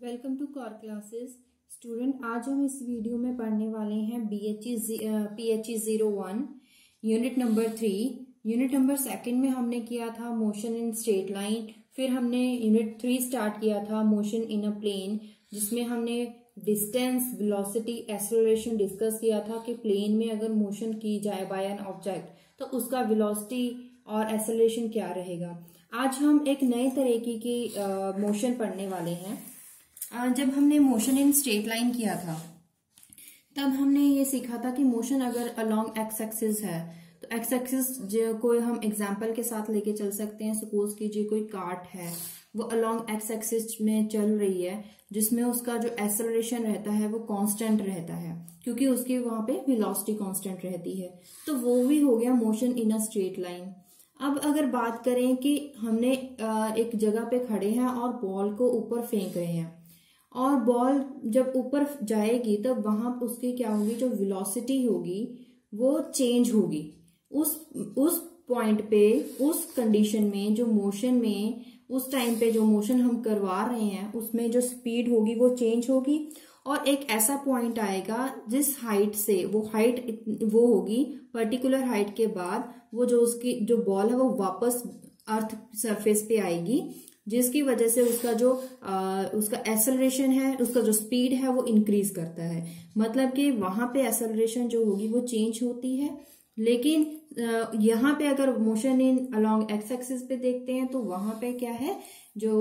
Welcome to core classes. Student, आज हम इस वीडियो में पढ़ने वाले हैं B H E P H E zero one unit number three unit number second में हमने किया था मोशन इन स्ट्रेट लाइन फिर हमने यूनिट थ्री स्टार्ट किया था मोशन इन अ प्लेन जिसमें हमने डिस्टेंस वेलोसिटी एक्सेलरेशन डिस्कस किया था कि प्लेन में अगर मोशन की जाए बाय एन ऑब्जेक्ट तो उसका वेलोसिटी और एक्सेलरेशन क्या रहेगा। आज हम एक नए तरीके की मोशन पढ़ने वाले हैं। जब हमने मोशन इन स्ट्रेट लाइन किया था, तब हमने ये सीखा था कि मोशन अगर अलोंग एक्स एक्सिस है तो एक्स एक्सिस कोई हम एग्ज़ाम्पल के साथ लेके चल सकते हैं। सपोज़ कीजिए कोई कार्ट है, वो अलोंग एक्स एक्सिस में चल रही है, जिसमें उसका जो एक्सलरेशन रहता है, वो कांस्टेंट रहता है, क्योंकि उसकी वहाँ पे वेलोसिटी कांस्टेंट रहती है। तो वो भी हो गया motion in a straight line अब अगर बात करें कि हमने एक जगह पे खड़े हैं और बॉल को ऊपर फेंक रहे हैं और बॉल जब ऊपर जाएगी, तब वहाँ उसकी क्या होगी, जो वेलोसिटी होगी, वो चेंज होगी। उस उस पॉइंट पे, उस कंडीशन में, जो मोशन में, उस टाइम पे जो मोशन हम करवा रहे हैं, उसमें जो स्पीड होगी, वो चेंज होगी। और एक ऐसा पॉइंट आएगा, जिस हाइट से, वो हाइट वो होगी पर्टिकुलर हाइट के बाद, वो जो उसकी, जो बॉल है, वो वापस अर्थ सरफेस पे आएगी। जिसकी वजह से उसका जो आ, उसका एसलरेशन है उसका जो स्पीड है वो इंक्रीज करता है। मतलब कि वहाँ पे एसलरेशन जो होगी वो चेंज होती है। लेकिन यहाँ पे अगर motion in along x axis पे देखते हैं तो वहाँ पे क्या है जो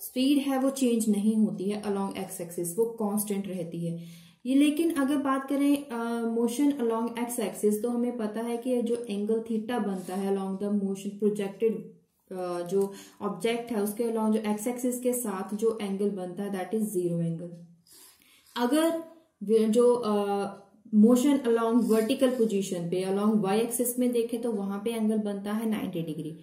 स्पीड है वो चेंज नहीं होती है अलोंग एक्स एक्सिस वो कांस्टेंट रहती है। ये लेकिन अगर बात करें मोशन अलोंग एक्स एक्सिस तो हमें पता है कि जो एंगल थीटा बनता है अलोंग द मोशन प्रोजेक्टेड जो ऑब्जेक्ट है उसके अलॉन्ग जो एक्स एक्सिस के साथ जो एंगल बनता है दैट इज़ ज़ीरो एंगल अगर जो मोशन अलोंग वर्टिकल पोजीशन पे अलोंग वाई एक्सिस में देखे तो वहाँ पे एंगल बनता है 90 डिग्री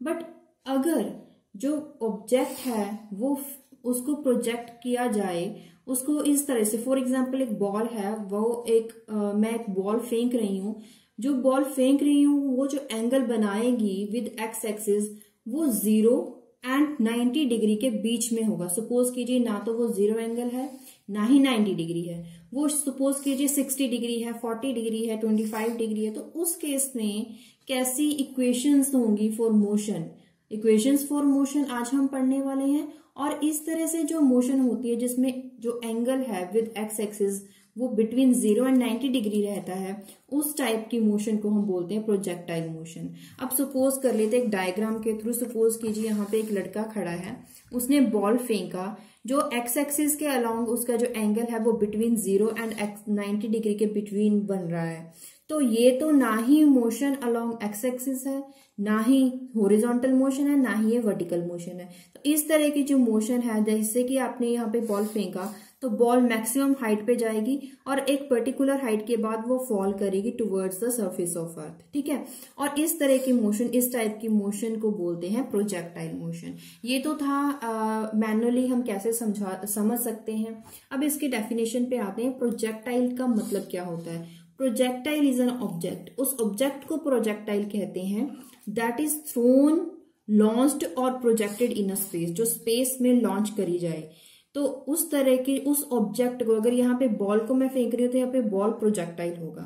बट अगर जो ऑब्जेक्ट है वो उसको प्रोजेक्ट किया जाए उसको इस तरह से फॉर एग्ज़ाम्पल एक बॉल है वो एक आ, मैं एक बॉल फेंक रही हूँ जो बॉल फेंक रही हूँ वो जो एंगल बनाएगी विद एक्स एक्सिस वो ज़ीरो एंड 90 डिग्री के बीच में होगा। सपोज़ कीजिए ना तो वो ज़ीरो एंगल है, ना ही 90 डिग्री है। वो सपोज़ कीजिए 60 डिग्री है 40 डिग्री है 25 डिग्री है तो उस केस में कैसी इक्वेशंस होंगी for motion equations for motion आज हम पढ़ने वाले हैं और इस तरह से जो मोशन होती है, जिसमें जो एंगल है विद एक्स एक्सिस वो between zero and ninety degree रहता है, उस टाइप की मोशन को हम बोलते हैं प्रोजेक्टाइल मोशन अब सपोज़ कर लेते हैं एक डायग्राम के थ्रू सपोज़ कीजिए यहाँ पे एक लड़का खड़ा है, उसने बॉल फेंका, जो एक्स एक्सिस के अलोंग उसका जो एंगल है वो between zero and x ninety degree के बिटवीन बन रहा है. तो ये तो ना ही मोशन अलोंग एक्स एक्सिस है, ना ही होरिजोंटल मोशन है, ना ही ये वर्टिकल मोशन है. तो इस तरह की जो मोशन है, जैसे कि आपने यहाँ पे बॉल फेंका तो बॉल मैक्सिमम हाइट पे जाएगी और एक पर्टिकुलर हाइट के बाद वो फॉल करेगी towards the surface of earth ठीक है? और इस तरह की मोशन इस टाइप की मोशन को बोलते हैं प्रोजेक्टाइल मोशन ये तो था मैनुअली हम कैसे समझा, समझ सकते हैं? अब इसके डेफिनेशन पे आते हैं प्रोजेक्टाइल का मतलब क्या होता है? प्रोजेक्टाइल इज़ एन ऑब्जेक्ट उस ऑब्जेक्ट को प्रोजेक्टाइल कहते हैं दैट इज़ थ्रोन लॉन्च्ड और प्रोजेक्टेड इन अ स्पेस जो स्पेस में लॉन्च करी जाए। तो उस तरह के उस ऑब्जेक्ट को, अगर यहाँ पे बॉल को मैं फेंक रही हूँ तो यहाँ पे बॉल प्रोजेक्टाइल होगा।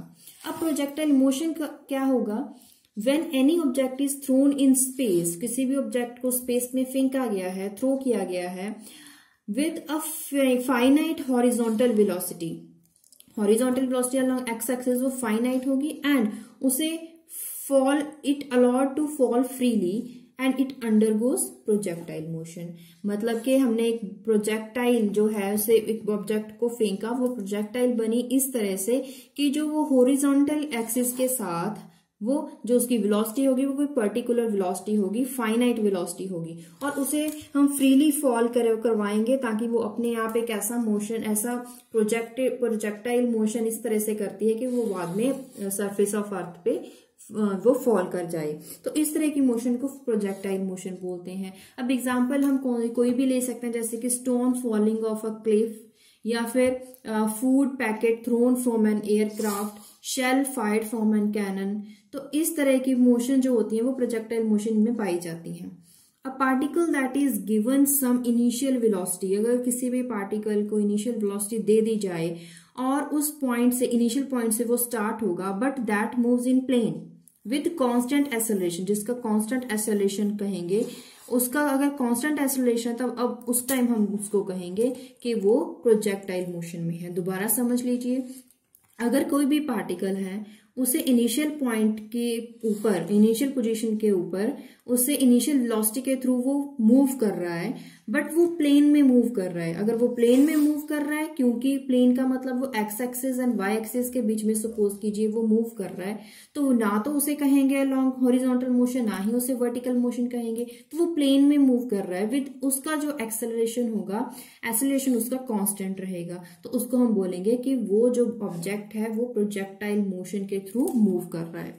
अब प्रोजेक्टाइल मोशन क्या होगा? When any object is thrown in space किसी भी ऑब्जेक्ट को स्पेस में फेंका गया है थ्रो किया गया है with a finite horizontal velocity horizontal velocity along x axis वो फाइनाइट होगी एंड उसे fall it allowed to fall freely and it undergoes projectile motion मतलब कि हमने एक प्रोजेक्टाइल जो है, उसे एक ऑब्जेक्ट को फेंका, वो प्रोजेक्टाइल बनी इस तरह से कि जो वो होरिजोंटल एक्सिस के साथ वो, जो उसकी वेलोसिटी होगी, वो कोई पर्टिकुलर वेलोसिटी होगी फाइनाइट वेलोसिटी होगी। और उसे हम फ्रीली फॉल कर, करवाएँगे ताकि वो अपने आप एक ऐसा मोशन ऐसा प्रोजेक्ट प्रोजेक्टाइल मोशन इस तरह से करती है कि वो बाद में सरफेस ऑफ़ अर्थ पे वो फॉल कर जाए। तो इस तरह की मोशन को प्रोजेक्टाइल मोशन बोलते हैं। अब एग्जांपल हम को, कोई भी ले सकते हैं जैसे कि stone falling off a cliff या फिर food packet thrown from an aircraft shell fired from an cannon तो इस तरह की मोशन जो होती है वो प्रोजेक्टाइल मोशन में पाई जाती है। A particle that is given some initial velocity अगर किसी भी पार्टिकल को इनिशियल वेलोसिटी दे दी जाए और उस पॉइंट से इनिशियल पॉइंट से वो स्टार्ट होगा but that moves in plane with constant acceleration जिसका कांस्टेंट एसोलेशन कहेंगे, उसका अगर कांस्टेंट एसोलेशन तब अब उस टाइम हम उसको कहेंगे कि वो प्रोजेक्टाइल मोशन में है। दोबारा समझ लीजिए। अगर कोई भी पार्टिकल है, उसे इनिशियल पॉइंट के ऊपर इनिशियल पोजीशन के ऊपर, उसे इनिशियल वेलोसिटी के थ्रू वो मूव कर रहा है बट वो प्लेन में मूव कर रहा है। अगर वो प्लेन में मूव कर रहा है, क्योंकि प्लेन का मतलब वो x axis and y axis के बीच में सपोज़ कीजिए वो मूव कर रहा है तो ना तो उसे कहेंगे अलॉन्ग हॉरिजॉन्टल मोशन ना ही उसे वर्टिकल मोशन कहेंगे। तो वो प्लेन में मूव कर रहा है। विद उसका जो एक्सेलरेशन होगा एक्सेलरेशन उसका कॉन्स्टेंट रहेगा। तो उसको हम बोलेंगे कि वो जो ऑब्जेक्ट है, वो प्रोजेक्टाइल मोशन के थ्रू मूव कर रहा है।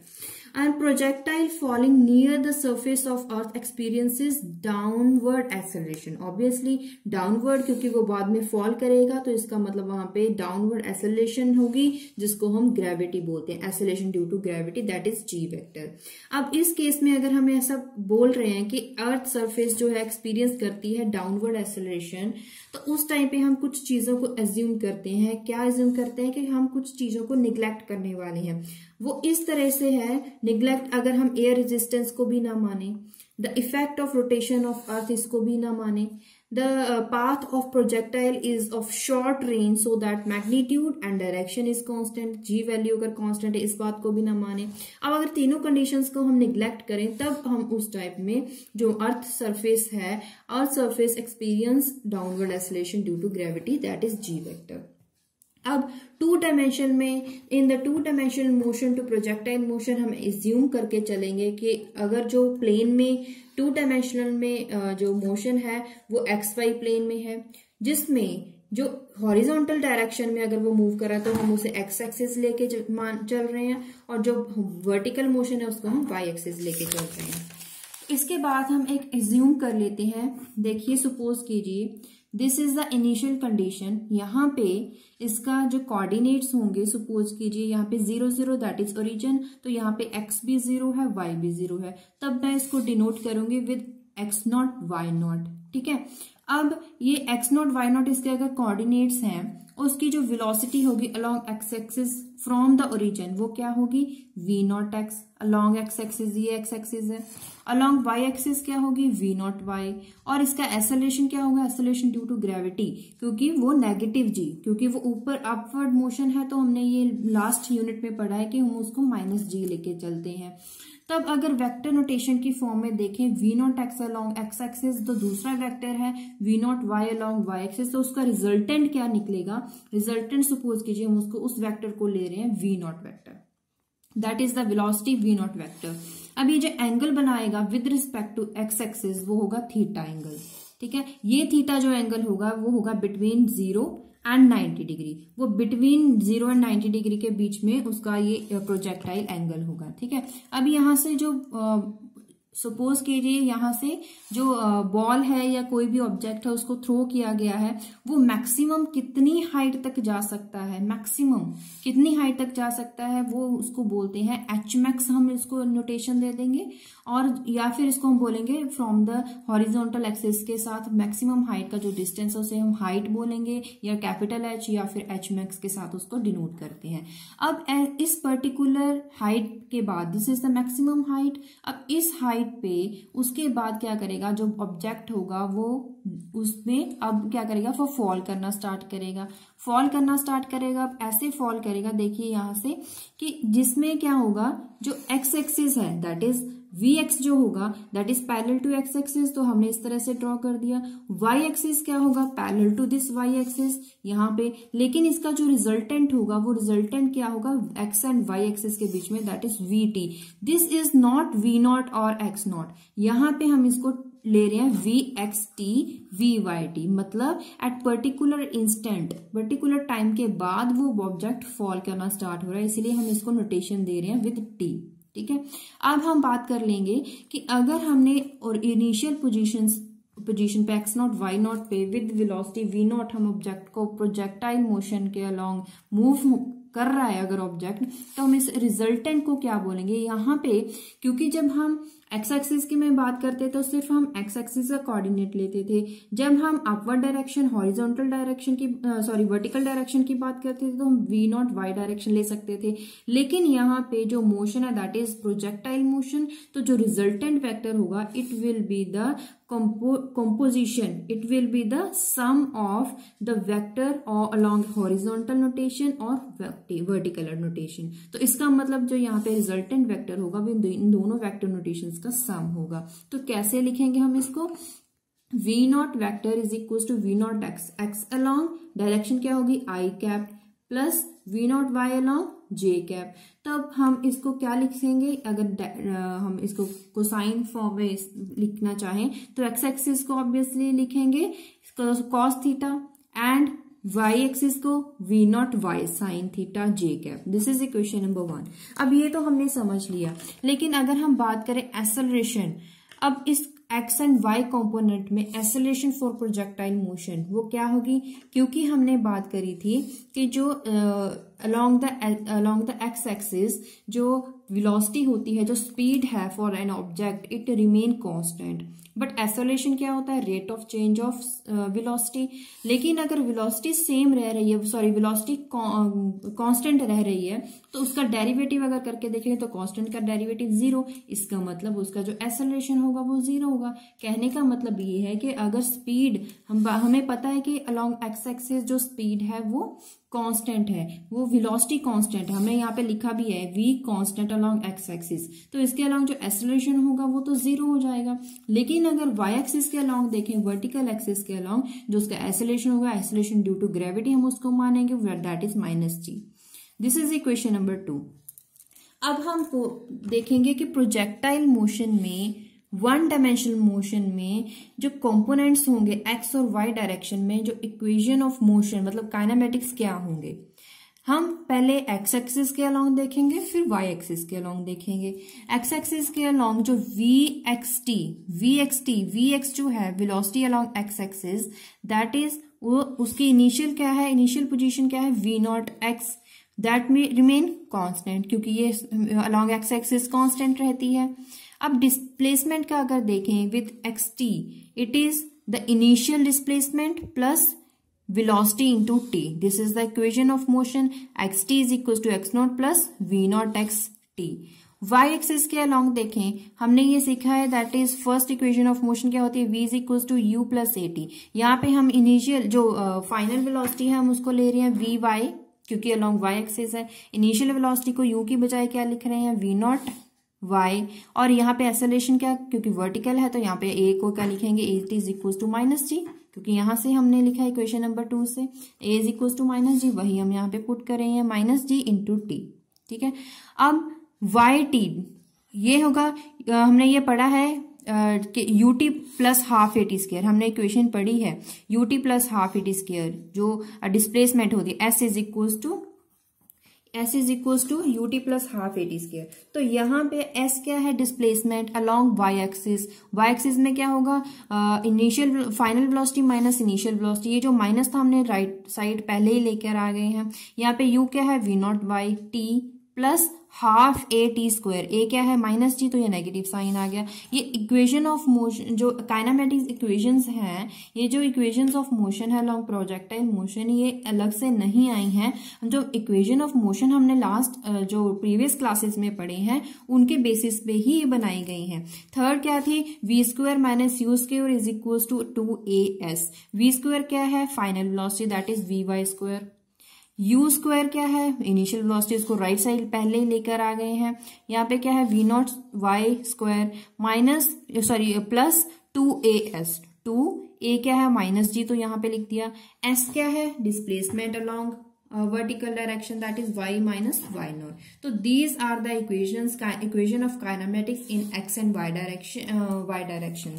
And projectile falling near the surface of earth experiences downward acceleration obviously downward क्योंकि वो बाद में fall करेगा तो इसका मतलब वहाँ पे downward acceleration होगी जिसको हम gravity बोलते हैं acceleration due to gravity that is g vector अब इस केस में अगर हम ऐसा बोल रहे हैं कि अर्थ सरफेस जो है एक्सपीरियंस करती है डाउनवर्ड एसोलेशन तो उस टाइम पे हम कुछ चीज़ों को एज्यूम करते हैं क्या एज्यूम करते हैं कि हम कुछ चीज़ों को निग्लेक्ट करने वाले हैं वो इस तरह से है निग्लेक्ट अगर हम एयर रेजिस्टेंस को भी ना माने the effect of rotation of earth इसको भी ना माने the path of projectile is of short range so that magnitude and direction is constant g value अगर कांस्टेंट है, इस बात को भी ना माने। अब अगर तीनों कंडीशंस को हम निग्लेक्ट करें, तब हम उस टाइप में जो अर्थ सरफेस है earth surface experience downward acceleration due to gravity that is g vector अब टू डायमेंशन में in the two dimensional motion to projectile motion हम एज्यूम करके चलेंगे कि अगर जो प्लेन में टू डायमेंशनल में जो मोशन है, वो एक्स वाई प्लेन में है, जिसमें जो हॉरिजॉन्टल डायरेक्शन में अगर वो मूव करा तो हम उसे एक्स एक्सिस लेके चल रहे हैं, और जो वर्टिकल मोशन है, उसको हम वाई एक्सिस लेके चल रहे हैं। इसके बाद हम एक एज्यूम कर लेते हैं। देखिए सपोज़ कीजिए this is the initial condition यहाँ पे इसका जो कोऑर्डिनेट्स होंगे सपोज़ कीजिए यहाँ पे zero zero that is origin तो यहाँ पे एक्स भी ज़ीरो है वाई भी ज़ीरो है। तब मैं इसको डिनोट करूँगी with x naught y naught ठीक है? अब ये एक्स नॉट वाई नॉट इसके अगर कोऑर्डिनेट्स हैं उसकी जो वेलोसिटी होगी along x axis from the origin वो क्या होगी? V naught x along x axis ये एक्स एक्सिस है। अलोंग वाई एक्सिस क्या होगी? वी नॉट वाई और इसका एसोलेशन क्या होगा? एसोलेशन ड्यू टू ग्रेविटी क्योंकि वो नेगेटिव जी क्योंकि वो ऊपर अपवर्ड मोशन है तो हमने ये लास्ट यूनिट में पढ़ा है कि हम उसको माइनस जी लेके चलते हैं। तब अगर वेक्टर नोटेशन की फॉर्म में देखें v naught x along x axis तो दूसरा वेक्टर है v naught y along y axis तो उसका रिजल्टेंट क्या निकलेगा? रिजल्टेंट सपोज़ कीजिए हम उसको उस वेक्टर को ले रहे हैं v naught vector that is the velocity v naught vector अब ये जो एंगल बनाएगा with respect to x axis वो होगा थीटा एंगल ठीक है? ये थीटा जो एंगल होगा, वो होगा बिटवीन ज़ीरो एंड 90 डिग्री वो बिटवीन ज़ीरो एंड 90 डिग्री के बीच में उसका ये प्रोजेक्टाइल एंगल होगा, ठीक है? अब यहाँ से जो सपोज़ कीजिए यहाँ से जो बॉल है या कोई भी ऑब्जेक्ट है, उसको थ्रो किया गया है, वो मैक्सिमम कितनी हाइट तक जा सकता है? मैक्सिमम कितनी हाइट तक जा सकता है? वो उसको बोलते हैं एच मैक्स हम इसको नोटेशन दे देंगे और, या फिर इसको हम बोलेंगे फ्रॉम द हॉरिजॉन्टल एक्सिस के साथ मैक्सिमम हाइट का जो डिस्टेंस है, उसे हम हाइट बोलेंगे या कैपिटल एच या फिर एच मैक्स के साथ उसको डिनोट करते हैं। अब इस पर्टिकुलर हाइट के बाद this is the maximum height अब इस हाइट पे, उसके बाद क्या करेगा, जो ऑब्जेक्ट होगा, वो उसमें अब क्या करेगा, वो फॉल करना स्टार्ट करेगा। फॉल करना स्टार्ट करेगा, अब ऐसे फॉल करेगा, देखिए यहाँ से, कि जिसमें क्या होगा, जो एक्स एक्सिस है दैट इज़ वी एक्स जो होगा that is parallel to x axis तो हमने इस तरह से ड्रॉ कर दिया। वाई एक्सिस क्या होगा? Parallel to this y axis यहाँ पे। लेकिन इसका जो रिजल्टेंट होगा, वो रिजल्टेंट क्या होगा? एक्स एंड वाई एक्सिस के बीच में that is v t this is not v naught और एक्स नॉट यहाँ पे हम इसको ले रहे हैं v x t v y t मतलब at particular instant particular time के बाद वो ऑब्जेक्ट फॉल करना स्टार्ट हो रहा है। इसलिए हम इसको नोटेशन दे रहे हैं विद टी ठीक है? अब हम बात कर लेंगे कि अगर हमने और इनिशियल पोजिशन पोजिशन पे एक्स नॉट वाई नॉट पे विद विलोसिटी वी नॉट हम ऑब्जेक्ट को प्रोजेक्टाइल मोशन के अलोंग मूव कर रहा है अगर ऑब्जेक्ट तो हम इस रिजल्टेंट को क्या बोलेंगे? यहाँ पे, क्योंकि जब हम एक्स एक्सिस की मैं बात करते तो सिर्फ़ हम एक्स एक्सिस का कोऑर्डिनेट लेते थे। जब हम अपवर्ड डायरेक्शन हॉरिजॉन्टल डायरेक्शन की सॉरी वर्टिकल डायरेक्शन की बात करते थे तो हम वी नॉट वाई डायरेक्शन ले सकते थे। लेकिन यहाँ पे जो मोशन है दैट इज़ प्रोजेक्टाइल मोशन तो जो रिजल्टेंट वेक्टर होगा it will be the composition. It will be the sum of the vector or along notation और vertical notation. तो इसका मतलब जो यहाँ पे रिजल्टेंट वेक्टर होगा, वो इन दोनों वेक्टर नोटेशंस का सम होगा। तो कैसे लिखेंगे हम इसको? V naught vector is equal to v naught x x along direction क्या होगी? I cap plus v naught y along j cap तब हम इसको क्या लिखेंगे? अगर हम इसको कोसाइन फॉर्म में लिखना चाहें तो एक्स एक्सिस को ऑब्वियसली लिखेंगे cos theta and y axis को v naught y sine theta j cap this is equation number one अब ये तो हमने समझ लिया। लेकिन अगर हम बात करें एसलरेशन अब इस एक्स एंड वाई कॉम्पोनेंट में एसोलेशन फॉर प्रोजेक्टाइल मोशन वो क्या होगी? क्योंकि हमने बात करी थी कि जो along the along the x axis जो वेलोसिटी होती है, जो स्पीड है for an object it remain constant but acceleration क्या होता है? Rate of change of velocity लेकिन अगर वेलोसिटी सेम रह रही है सॉरी वेलोसिटी कांस्टेंट रह रही है तो उसका डेरिवेटिव अगर करके देखें तो कांस्टेंट का डेरिवेटिव ज़ीरो इसका मतलब उसका जो एसोलेशन होगा वो ज़ीरो होगा। कहने का मतलब ये है कि अगर स्पीड हम, हमें पता है कि अलॉन्ग एक्स एक्सिस जो स्पीड है वो कांस्टेंट है, वो वेलोसिटी कांस्टेंट है हमने यहाँ पे लिखा भी है v constant along x axis तो इसके अलोंग जो एसोलेशन होगा, वो तो ज़ीरो हो जाएगा। लेकिन अगर वाई एक्सिस के अलोंग देखें वर्टिकल एक्सिस के अलोंग जो उसका एसोलेशन होगा एसोलेशन ड्यू टू ग्रेविटी हम उसको मानेंगे that is minus g this is equation number two अब हम देखेंगे कि प्रोजेक्टाइल मोशन में वन डायमेंशनल मोशन में जो कंपोनेंट्स होंगे एक्स और वाई डायरेक्शन में, जो इक्वेशन ऑफ़ मोशन मतलब काइनामेटिक्स क्या होंगे? हम पहले एक्स एक्सिस के अलोंग देखेंगे, फिर वाई एक्सिस के अलोंग देखेंगे। एक्स एक्सिस के अलोंग जो v x t v x t v x जो है velocity along x axis that is वो उसकी इनिशियल क्या है? इनिशियल पोजीशन क्या है? वी नॉट एक्स दैट में रिमेन कांस्टेंट क्योंकि ये अलोंग एक्स एक्सिस कांस्टेंट रहती है। अब डिस्प्लेसमेंट का अगर देखें with x t it is the initial displacement plus velocity into t. This is the equation of motion. xt is equals to x naught plus v naught x t. y axis के along देखें हमने ये सीखा है that is first equation of motion क्या होती है? v is equal to u plus a t यहाँ पे हम इनिशियल जो फाइनल uh, वेलोसिटी है हम उसको ले रहे हैं वी वाई क्योंकि अलॉन्ग वाई एक्सिस है। इनिशियल वेलोसिटी को u की बजाय क्या लिख रहे हैं? वी नॉट वाई और यहाँ पे एसोलेशन क्या, क्योंकि वर्टिकल है तो यहाँ पे ए को क्या लिखेंगे? A is equal to minus g क्योंकि यहाँ से हमने लिखा है इक्वेशन नंबर टू से। A is equal to minus g वही हम यहाँ पे पुट कर रहे हैं माइनस जी इंटू टी ठीक है? अब वाई टी ये होगा हमने ये पढ़ा है u t plus half a t square हमने इक्वेशन पढ़ी है u t plus half a t square जो डिस्प्लेसमेंट होती है s is equal to s is equal to u t plus half a t square तो यहाँ पे S क्या है? Displacement along y axis y axis में क्या होगा? Initial final velocity minus initial velocity ये जो माइनस था, हमने राइट right साइड पहले ही लेकर आ गए हैं। यहाँ पे यू क्या है? V naught y t plus half a t square, a क्या है? माइनस जी तो ये नेगेटिव साइन आ गया। ये इक्वेशन ऑफ़ मोशन जो काइनामेटिक्स इक्वेशंस हैं, ये जो इक्वेशंस ऑफ़ मोशन है लॉन्ग प्रोजेक्टाइल मोशन ये अलग से नहीं आई हैं। जो इक्वेशन ऑफ़ मोशन हमने लास्ट जो प्रीवियस क्लासेस में पढ़े हैं, उनके बेसिस पे ही ये बनाई गई हैं। थर्ड क्या थी? V square minus u square is equal to two a s v square क्या है? Final velocity that is v y square u square क्या है? इनिशियल वेलोसिटी इसको राइट साइड पहले ही लेकर आ गए हैं। यहाँ पे क्या है? V naught y square minus sorry plus two a s two a क्या है? माइनस जी तो यहाँ पे लिख दिया। एस क्या है? Displacement along vertical direction that is y minus y naught तो these are the equation equation of kinematics in x and y direction y direction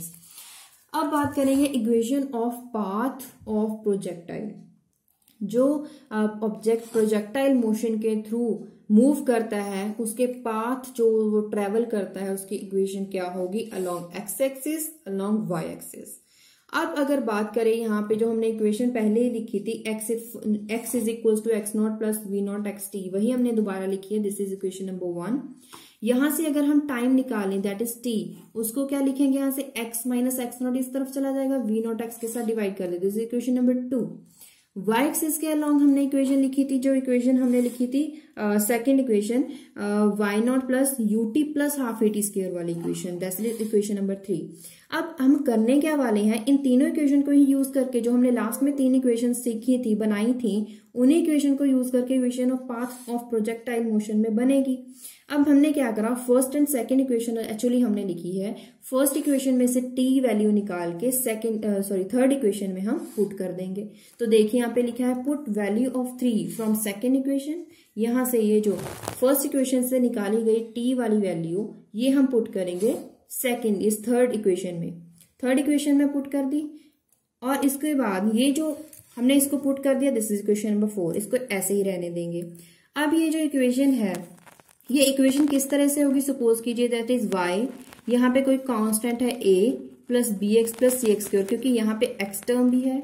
अब बात करेंगे equation of path of projectile जो ऑब्जेक्ट प्रोजेक्टाइल मोशन के through move करता है, उसके path जो वो ट्रेवल करता है, उसकी इक्वेशन क्या होगी? Along x axis along y axis अब अगर बात करें यहाँ पे जो हमने इक्वेशन पहले ही लिखी थी x x is equal to x naught plus v naught x t वही हमने दोबारा लिखी है this is equation number one यहाँ से अगर हम टाइम निकालें दैट इज़ टी उसको क्या लिखेंगे यहाँ से? एक्स माइनस एक्स नॉट इस तरफ़ चला जाएगा वी नॉट एक्स के साथ डिवाइड कर देते equation number two y axis के अलॉन्ग हमने इक्वेशन लिखी थी, जो इक्वेशन हमने लिखी थी second equation y naught plus u t plus half a t square वाली equation that is equation number three अब हम करने क्या वाले हैं? इन तीनों इक्वेशन को ही यूज़ करके जो हमने लास्ट में तीन इक्वेशन सीखी थी, बनाई थी, उन्हीं इक्वेशन को यूज़ करके equation of path of projectile motion में बनेगी। अब हमने क्या करा? First and second equation actually हमने लिखी है। फ़र्स्ट इक्वेशन में से टी वैल्यू निकाल के सेकंड सॉरी थर्ड इक्वेशन में हम पुट कर देंगे। तो देखिए यहाँ पे लिखा है put value of three from second equation यहाँ से ये जो फ़र्स्ट इक्वेशन से निकाली गई टी वाली वैल्यू ये हम पुट करेंगे सेकेंड इस थर्ड इक्वेशन में। थर्ड इक्वेशन में पुट कर दी। और इसके बाद ये जो हमने इसको पुट कर दिया this is equation number four इसको ऐसे ही रहने देंगे। अब ये जो इक्वेशन है, ये इक्वेशन किस तरह से होगी सपोज़ कीजिए दैट इज़ वाई यहाँ पे कोई कांस्टेंट है a plus b x plus c x क्योंकि यहाँ पे एक्स टर्म भी है।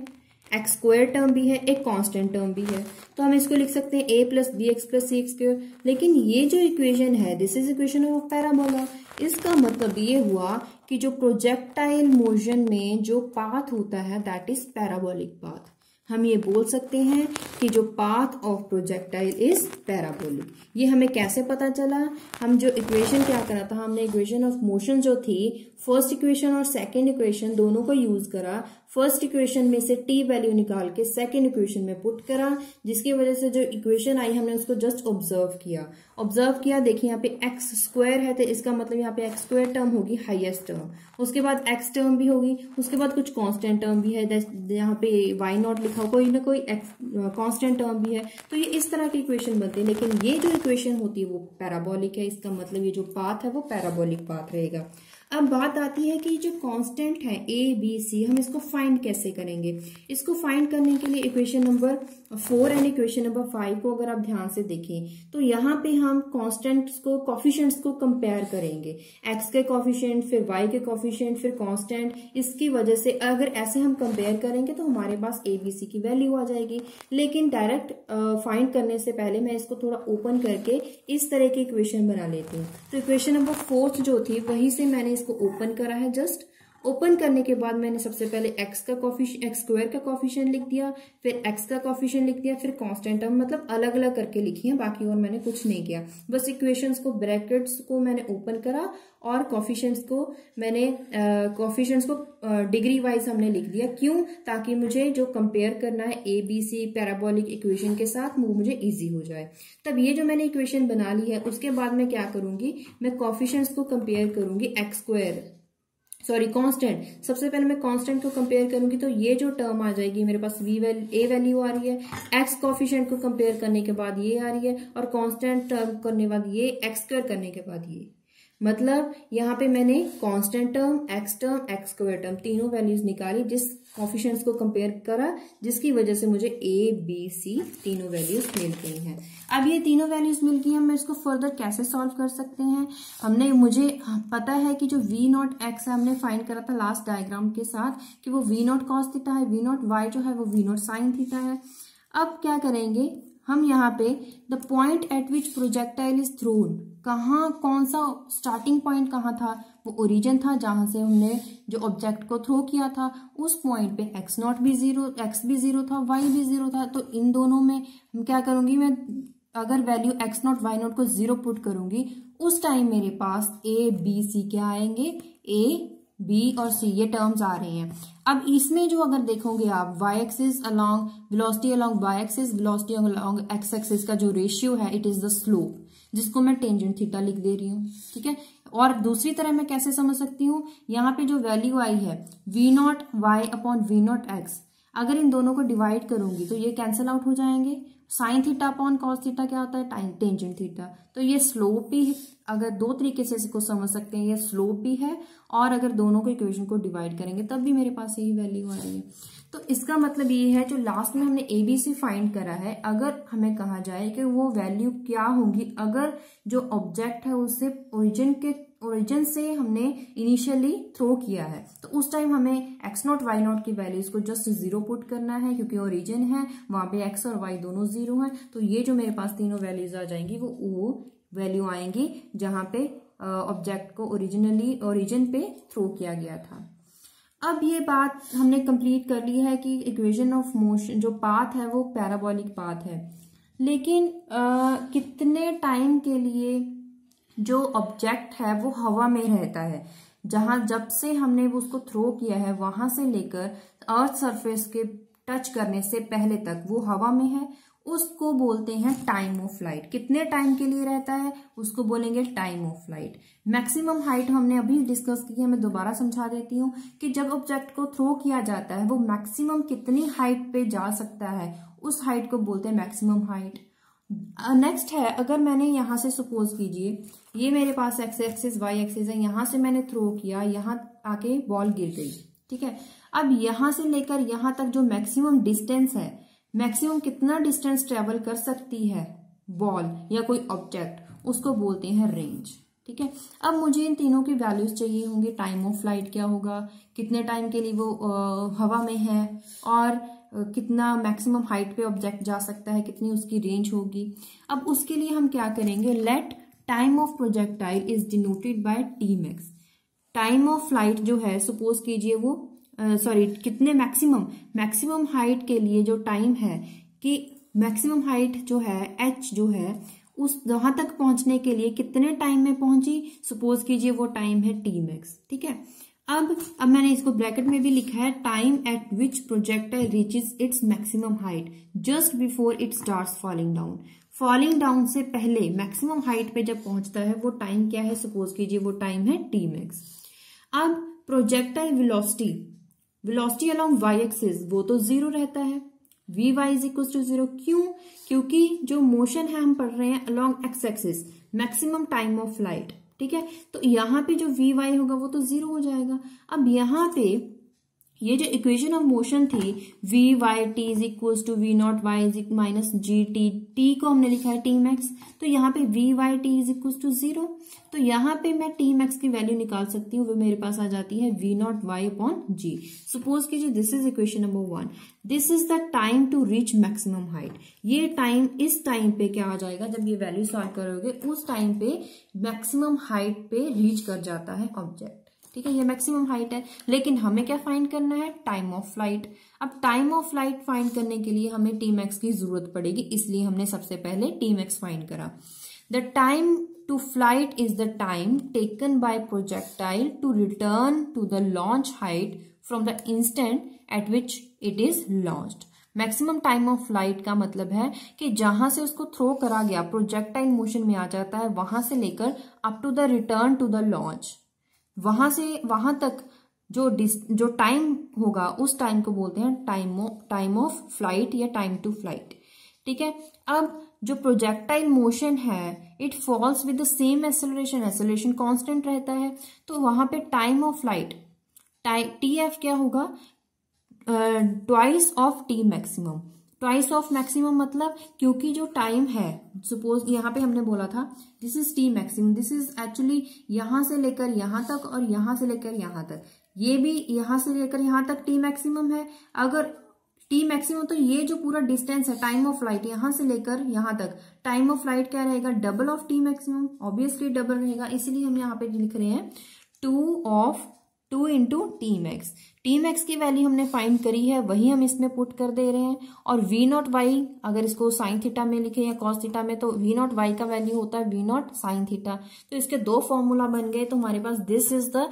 एक्स स्क्वायर टर्म भी है, एक कांस्टेंट टर्म भी है। तो हम इसको लिख सकते हैं a plus b x plus c x square लेकिन ये जो इक्वेशन है this is equation of parabola इसका मतलब ये हुआ कि जो प्रोजेक्टाइल मोशन में जो पाथ होता है दैट इज़ पैराबोलिक पाथ हम ये बोल सकते हैं कि जो path of projectile is parabolic ये हमें कैसे पता चला? हम जो इक्वेशन क्या करा था? हमने इक्वेशन ऑफ़ मोशन जो थी फ़र्स्ट इक्वेशन और सेकंड इक्वेशन दोनों को यूज़ करा। फ़र्स्ट इक्वेशन में से टी वैल्यू निकाल के सेकेंड इक्वेशन में पुट करा, जिसकी वजह से जो इक्वेशन आई, हमने उसको जस्ट ऑब्ज़र्व किया। ऑब्ज़र्व किया, देखिए यहाँ पे एक्स स्क्वायर है तो इसका मतलब यहाँ पे एक्स स्क्वायर टर्म होगी हाईएस्ट टर्म उसके बाद एक्स टर्म भी होगी, उसके बाद कुछ कॉन्स्टेंट टर्म भी है यहाँ पे वाई नॉट लिखा हो कोई ना कोई एक्स कॉन्स्टेंट टर्म भी है। तो ये इस तरह की इक्वेशन बनती है, लेकिन ये जो इक्वेशन होती है, वो पैराबोलिक है, इसका मतलब ये जो पाथ है, वो पैराबोलिक पाथ रहेगा। अब बात आती है कि जो कांस्टेंट है ए बी सी हम इसको फाइंड कैसे करेंगे? इसको फाइंड करने के लिए equation number four and equation number five को अगर आप ध्यान से देखें तो यहाँ पे हम कांस्टेंट्स को कॉफिशेंट्स को कंपेयर करेंगे। एक्स के कॉफिशेंट फिर वाई के कॉफिशेंट फिर कांस्टेंट इसकी वजह से अगर ऐसे हम कंपेयर करेंगे तो हमारे पास ए बी सी की वैल्यू आ जाएगी। लेकिन डायरेक्ट फाइंड करने से पहले मैं इसको थोड़ा ओपन करके इस तरह की इक्वेशन बना लेती हूँ। तो इक्वेशन नंबर फोर्थ जो थी, वहीं से मैंने इसको ओपन करा है जस्ट ओपन करने के बाद मैंने सबसे पहले एक्स का कॉफिश एक्स स्क्वायर का कॉफिशन लिख दिया, फिर एक्स का कॉफिशन लिख दिया, फिर कांस्टेंट टर्म मतलब अलग अलग करके लिखी है, बाकी और मैंने कुछ नहीं किया। बस इक्वेशंस को ब्रैकेट्स को मैंने ओपन करा और कॉफिशियंस को मैंने कॉफिशियंस को डिग्री वाइज हमने लिख दिया। क्यों? ताकि मुझे जो कंपेयर करना है a b c parabolic equation के साथ, वो मुझे इजी हो जाए। तब ये जो मैंने इक्वेशन बना ली है, उसके बाद मैं क्या करूँगी? मैं कॉफिशियंस को कंपेयर करूँगी एक्स स्क्वायर सॉरी कांस्टेंट सबसे पहले मैं कांस्टेंट को कंपेयर करूँगी तो ये जो टर्म आ जाएगी, मेरे पास वी वैल ए वैल्यू आ रही है एक्स कॉफिशेंट को कंपेयर करने के बाद ये आ रही है और कांस्टेंट टर्म करने के बाद ये एक्स स्क्वायर करने के बाद ये। मतलब यहाँ पे मैंने constant term x term x square term तीनों वैल्यूज़ निकाली, जिस कॉफिशंस को कंपेयर करा, जिसकी वजह से मुझे ए बी सी तीनों वैल्यूज़ मिल गई हैं। अब ये तीनों वैल्यूज़ मिल गई हैं हम इसको फर्दर कैसे सॉल्व कर सकते हैं? हमने, मुझे पता है कि जो वी नॉट एक्स है, हमने फाइंड करा था लास्ट डायग्राम के साथ कि वो वी नॉट कॉस थीटा है वी नॉट वाई जो है, वो वी नॉट साइन थीटा है। अब क्या करेंगे? हम यहाँ पे the point at which projectile is thrown कहाँ, कौन सा स्टार्टिंग पॉइंट कहाँ था? वो ओरिजिन था जहाँ से हमने जो ऑब्जेक्ट को थ्रो किया था। उस पॉइंट पे एक्स नॉट भी ज़ीरो एक्स भी ज़ीरो था वाई भी ज़ीरो था। तो इन दोनों में हम क्या करूँगी? मैं अगर value x naught y naught को ज़ीरो पुट करूँगी, उस टाइम मेरे पास ए बी सी क्या आएँगे? ए बी और सी ये टर्म्स आ रहे हैं। अब इसमें जो अगर देखोगे आप y axis along velocity along y axis velocity along x axis का जो रेशियो है इट इज़ द स्लोप जिसको मैं टेंजेंट थीटा लिख दे रही हूँ, ठीक है? और दूसरी तरह मैं कैसे समझ सकती हूँ? यहाँ पे जो वैल्यू आई है v naught y upon v naught x अगर इन दोनों को डिवाइड करूँगी तो ये कैंसिल आउट हो जाएँगे। Sine theta upon cos theta क्या होता है? टेंजेंट थीटा तो ये स्लोप भी अगर दो तरीके से इसको समझ सकते हैं, ये स्लोप भी है, और अगर दोनों को इक्वेशन को डिवाइड करेंगे, तब भी मेरे पास यही वैल्यू आ रही है। तो इसका मतलब ये है, जो लास्ट में हमने एबीसी फाइंड करा है, अगर हमें कहा जाए कि वो वैल्यू क्या होगी, अगर जो ऑब्जेक्ट है उसे ओरिजिन के ओरिजिन से हमने इनिशियली थ्रो किया है तो उस टाइम हमें एक्स नॉट वाई नॉट की वैल्यूज़ को जस्ट ज़ीरो पुट करना है, क्योंकि ओरिजिन है, वहाँ पे एक्स और वाई दोनों ज़ीरो हैं तो ये जो मेरे पास तीनों वैल्यूज़ आ जाएँगी, वो वो वैल्यू आएँगी, जहाँ पे ऑब्जेक्ट को ओरिजिनली ओरिजिन पे थ्रो किया गया था। अब ये बात हमने कंप्लीट कर ली है कि इक्वेशन ऑफ़ मोशन जो पाथ है वो पैराबोलिक पाथ है। लेकिन आ, कितने टाइम के लिए जो ऑब्जेक्ट है वो हवा में रहता है? जहाँ जब से हमने उसको थ्रो किया है वहाँ से लेकर अर्थ सरफेस के टच करने से पहले तक वो हवा में है उसको बोलते हैं टाइम ऑफ़ फ़्लाइट कितने टाइम के लिए रहता है? उसको बोलेंगे time of flight maximum height हमने अभी डिस्कस की है, मैं दोबारा समझा देती हूँ कि जब ऑब्जेक्ट को थ्रो किया जाता है, वो मैक्सिमम कितनी हाइट पे जा सकता है? उस हाइट को बोलते हैं मैक्सिमम हाइट नेक्स्ट है, अगर मैंने यहाँ से सपोज़ कीजिए, ये मेरे पास एक्स एक्सिस वाई एक्सिस है, यहाँ से मैंने थ्रो किया, यहाँ आके बॉल गिर गई, ठीक है? अब यहाँ से लेकर यहाँ तक जो मैक्सिमम डिस्टेंस है मैक्सिमम कितना डिस्टेंस ट्रेवल कर सकती है? बॉल या कोई ऑब्जेक्ट उसको बोलते हैं रेंज। ठीक है? अब मुझे इन तीनों की वैल्यूज़ चाहिए होंगे। टाइम ऑफ़ फ़्लाइट क्या होगा? कितने टाइम के लिए वो आ, हवा में है? और कितना मैक्सिमम हाइट पे ऑब्जेक्ट जा सकता है? कितनी उसकी रेंज होगी? अब उसके लिए हम क्या करेंगे? Let time of projectile is denoted by t max. Time of flight जो है सपोज़ कीजिए वो सॉरी कितने मैक्सिमम मैक्सिमम हाइट के लिए जो टाइम है, कि मैक्सिमम हाइट जो है एच जो है, उस, वहाँ तक पहुँचने के लिए कितने टाइम में पहुँची? सपोज़ कीजिए वो टाइम है टी मैक्स ठीक है? अब अब मैंने इसको ब्रैकेट में भी लिखा है time at which projectile reaches its maximum height just before it start falling down falling down से पहले मैक्सिमम हाइट पे जब पहुँचता है, वो टाइम क्या है? सपोज़ कीजिए वो टाइम है टी मैक्स अब projectile velocity velocity along y axis वो तो ज़ीरो रहता है। V y is equal to zero क्यों? क्योंकि जो मोशन है, हम पढ़ रहे हैं along x axis maximum time of flight ठीक है? तो यहाँ पे जो वी वाई होगा, वो तो ज़ीरो हो जाएगा। अब यहाँ पे ये जो इक्वेशन ऑफ़ मोशन थी v y t is equal to v naught y is minus g t t को हमने लिखा है टी मैक्स तो यहाँ पे v y t is equal to zero तो यहाँ पे मैं टी मैक्स की वैल्यू निकाल सकती हूँ, वो मेरे पास आ जाती है v naught y upon g suppose कीजिए this is equation number one this is the time to reach maximum height ये टाइम इस टाइम पे क्या आ जाएगा, जब ये वैल्यू सॉल्व करोगे, उस टाइम पे मैक्सिमम हाइट पे रीच कर जाता है ऑब्जेक्ट ठीक है, ये मैक्सिमम हाइट है। लेकिन हमें क्या फाइंड करना है? टाइम ऑफ़ फ़्लाइट अब टाइम ऑफ़ फ़्लाइट फाइंड करने के लिए हमें टी मैक्स की ज़रूरत पड़ेगी, इसलिए हमने सबसे पहले टी मैक्स फाइंड करा। The time to flight is the time taken by projectile to return to the launch height from the instant at which it is launch maximum time of flight का मतलब है कि जहाँ से उसको throw करा गया प्रोजेक्टाइल मोशन में आ जाता है, वहाँ से लेकर up to the return to the launch वहाँ से, वहाँ तक जो डिस जो टाइम होगा, उस टाइम को बोलते हैं टाइम टाइम ऑफ़ फ़्लाइट या टाइम टू फ़्लाइट ठीक है? अब जो प्रोजेक्टाइल मोशन है it falls with the same acceleration acceleration constant रहता है। तो वहाँ पे time of flight T F क्या होगा? Twice of T maximum twice of maximum मतलब क्योंकि जो टाइम है सपोज़ यहाँ पे हमने बोला था this is T maximum this is actually यहाँ से लेकर यहाँ तक और यहाँ से लेकर यहाँ तक। ये भी यहाँ से लेकर यहाँ तक टी मैक्सिमम है। अगर टी मैक्सिमम तो ये जो पूरा डिस्टेंस है टाइम ऑफ़ फ़्लाइट यहाँ से लेकर यहाँ तक। टाइम ऑफ़ फ़्लाइट क्या रहेगा? Double of T maximum obviously double रहेगा, इसीलिए हम यहाँ पे लिख रहे हैं। Two of two into T max. T max की वैल्यू हमने फाइंड करी है, वही हम इसमें पुट कर दे रहे हैं। और वी नॉट वाई, अगर इसको साइन थीटा में लिखे या कॉस थीटा में तो वी नॉट वाई का वैल्यू होता है वी नॉट साइन थीटा। तो इसके दो फॉर्मूला बन गए तो हमारे पास this is the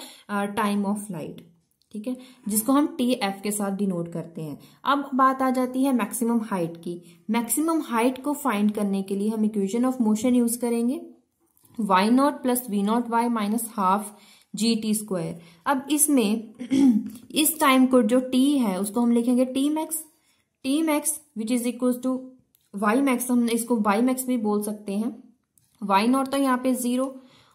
time of flight ठीक है? जिसको हम टी एफ़ के साथ डिनोट करते हैं। अब बात आ जाती है मैक्सिमम हाइट की। मैक्सिमम हाइट को फाइंड करने के लिए हम इक्वेशन ऑफ़ मोशन यूज़ करेंगे। Y naught plus V naught Y minus half G T square अब इसमें, इस टाइम को जो टी है, उसको हम लिखेंगे T max T max which is equal to Y max हम इसको वाई मैक्स भी बोल सकते हैं। वाई नॉट तो यहाँ पे ज़ीरो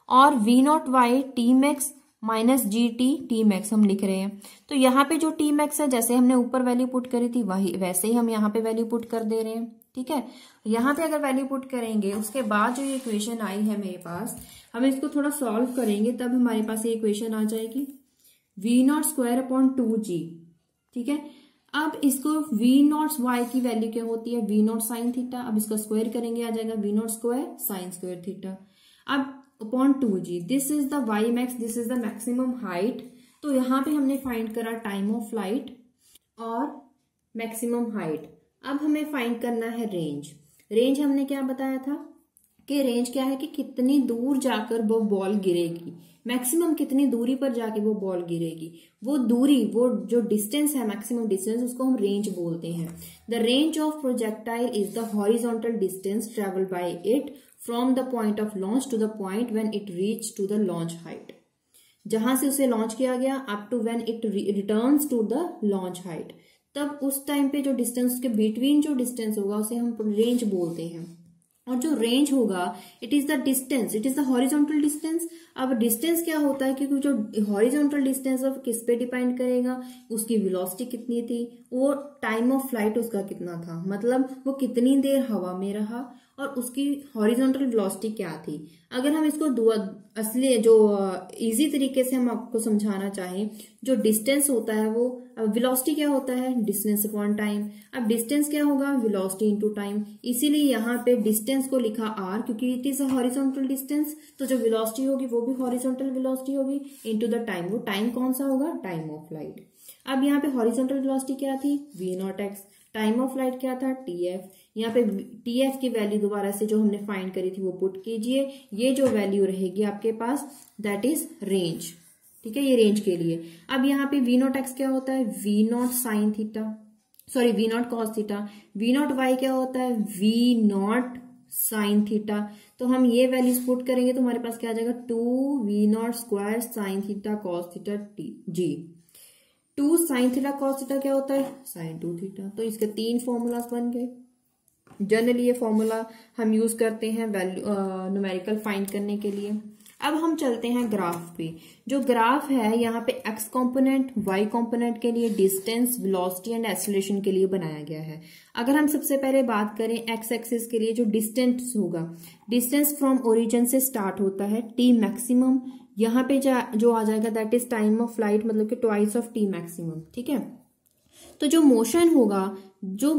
और V naught Y T max minus G T T max हम लिख रहे हैं। तो यहाँ पे जो टी मैक्स है, जैसे हमने ऊपर वैल्यू पुट करी थी, वही, वैसे ही हम यहाँ पे वैल्यू पुट कर दे रहे हैं। ठीक है? यहाँ पे अगर वैल्यू पुट करेंगे, उसके बाद जो ये इक्वेशन आई है मेरे पास, हम इसको थोड़ा सॉल्व करेंगे, तब हमारे पास ये इक्वेशन आ जाएगी। V naught square upon two G ठीक है? अब इसको वी नॉट वाई की वैल्यू क्या होती है? वी नॉट साइन थीटा अब इसका स्क्वायर करेंगे, आ जाएगा V naught square sine square theta अब upon two G this is the Y max this is the maximum height तो यहाँ पे हमने फाइंड करा टाइम ऑफ़ फ़्लाइट और मैक्सिमम हाइट अब हमें फाइंड करना है रेंज रेंज हमने क्या बताया था? कि रेंज क्या है कि कितनी दूर जाकर वो बॉल गिरेगी. मैक्सिमम कितनी दूरी पर जाके वो बॉल गिरेगी? वो दूरी, वो जो डिस्टेंस है मैक्सिमम डिस्टेंस उसको हम रेंज बोलते हैं. The range of projectile is the horizontal distance travel by it from the point of launch to the point when it reach to the launch height जहाँ से उसे लॉन्च किया गया up to when it return to the launch height तब उस time पे जो distance के बिटवीन जो डिस्टेंस होगा, उसे हम रेंज बोलते हैं। और जो रेंज होगा it is the distance it is the horizontal distance अब डिस्टेंस क्या होता है? क्योंकि जो हॉरिजॉन्टल डिस्टेंस अब किस पे डिपेंड करेगा? उसकी वेलोसिटी कितनी थी? वो टाइम ऑफ़ फ़्लाइट उसका कितना था? मतलब वो कितनी देर हवा में रहा? और उसकी हॉरिजॉन्टल वेलोसिटी क्या थी? अगर हम इसको असली जो इजी तरीके से हम आपको समझाना चाहें, जो डिस्टेंस होता है वो वेलोसिटी क्या होता है? डिस्टेंस अपॉन टाइम अब डिस्टेंस क्या होगा? वेलोसिटी इनटू टाइम इसीलिए यहाँ पे डिस्टेंस को लिखा आर क्योंकि it is a horizontal distance तो जो वेलोसिटी होगी, वो भी हॉरिजॉन्टल वेलोसिटी होगी. इनटू द टाइम वो टाइम कौन सा होगा? टाइम ऑफ़ लाइट अब यहाँ पे हॉरिजॉन्टल वेलोसिटी क्या थी? V naught X time of flight क्या था? टी एफ़ यहाँ पे टी एफ़ की वैल्यू दोबारा से जो हमने फाइंड करी थी वो पुट कीजिए। ये जो वैल्यू रहेगी आपके पास दैट इज़ रेंज ठीक है? ये रेंज के लिए। अब यहाँ पे वी नॉट एक्स क्या होता है? V naught sine theta sorry V naught cos theta V naught Y क्या होता है? वी नॉट साइन थीटा तो हम ये वैल्यूज़ पुट करेंगे तो हमारे पास क्या आ जाएगा? Two V naught square sine theta cos theta T G two sine theta cos theta क्या होता है? Sine two theta. तो इसके तीन फॉर्मूलाज बन गए। जनरली ये फॉर्मूला हम यूज़ करते हैं वैल्यू न्यूमेरिकल फाइंड करने के लिए। अब हम चलते हैं ग्राफ पे। जो ग्राफ है, यहाँ पे एक्स कंपोनेंट वाई कंपोनेंट के लिए डिस्टेंस वेलोसिटी एंड एक्सलेशन के लिए बनाया गया है। अगर हम सबसे पहले बात करें एक्स एक्सिस के लिए, जो डिस्टेंस होगा। डिस्टेंस फ्रॉम ओरिजिन से स्टार्ट होता है टी मैक्सिमम यहाँ पे जो आ जाएगा that is time of flight मतलब कि ट्वाइस ऑफ़ टी मैक्सिमम ठीक है? तो जो मोशन होगा जो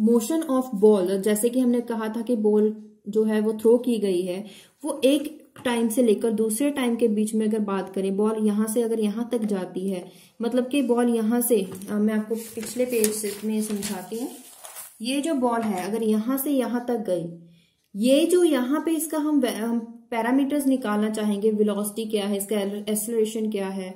मोशन ऑफ़ बॉल जैसे कि हमने कहा था कि बॉल जो है वो थ्रो की गई है वो एक टाइम से लेकर दूसरे टाइम के बीच में अगर बात करें बॉल यहाँ से अगर यहाँ तक जाती है मतलब कि बॉल यहाँ से आ, मैं आपको पिछले पेज में समझाती हूँ। ये जो बॉल है अगर यहाँ से यहाँ तक गई ये जो यहाँ पे इसका हम हम पैरामीटर्स निकालना चाहेंगे वेलोसिटी क्या है, इसका एक्सलरेशन क्या है,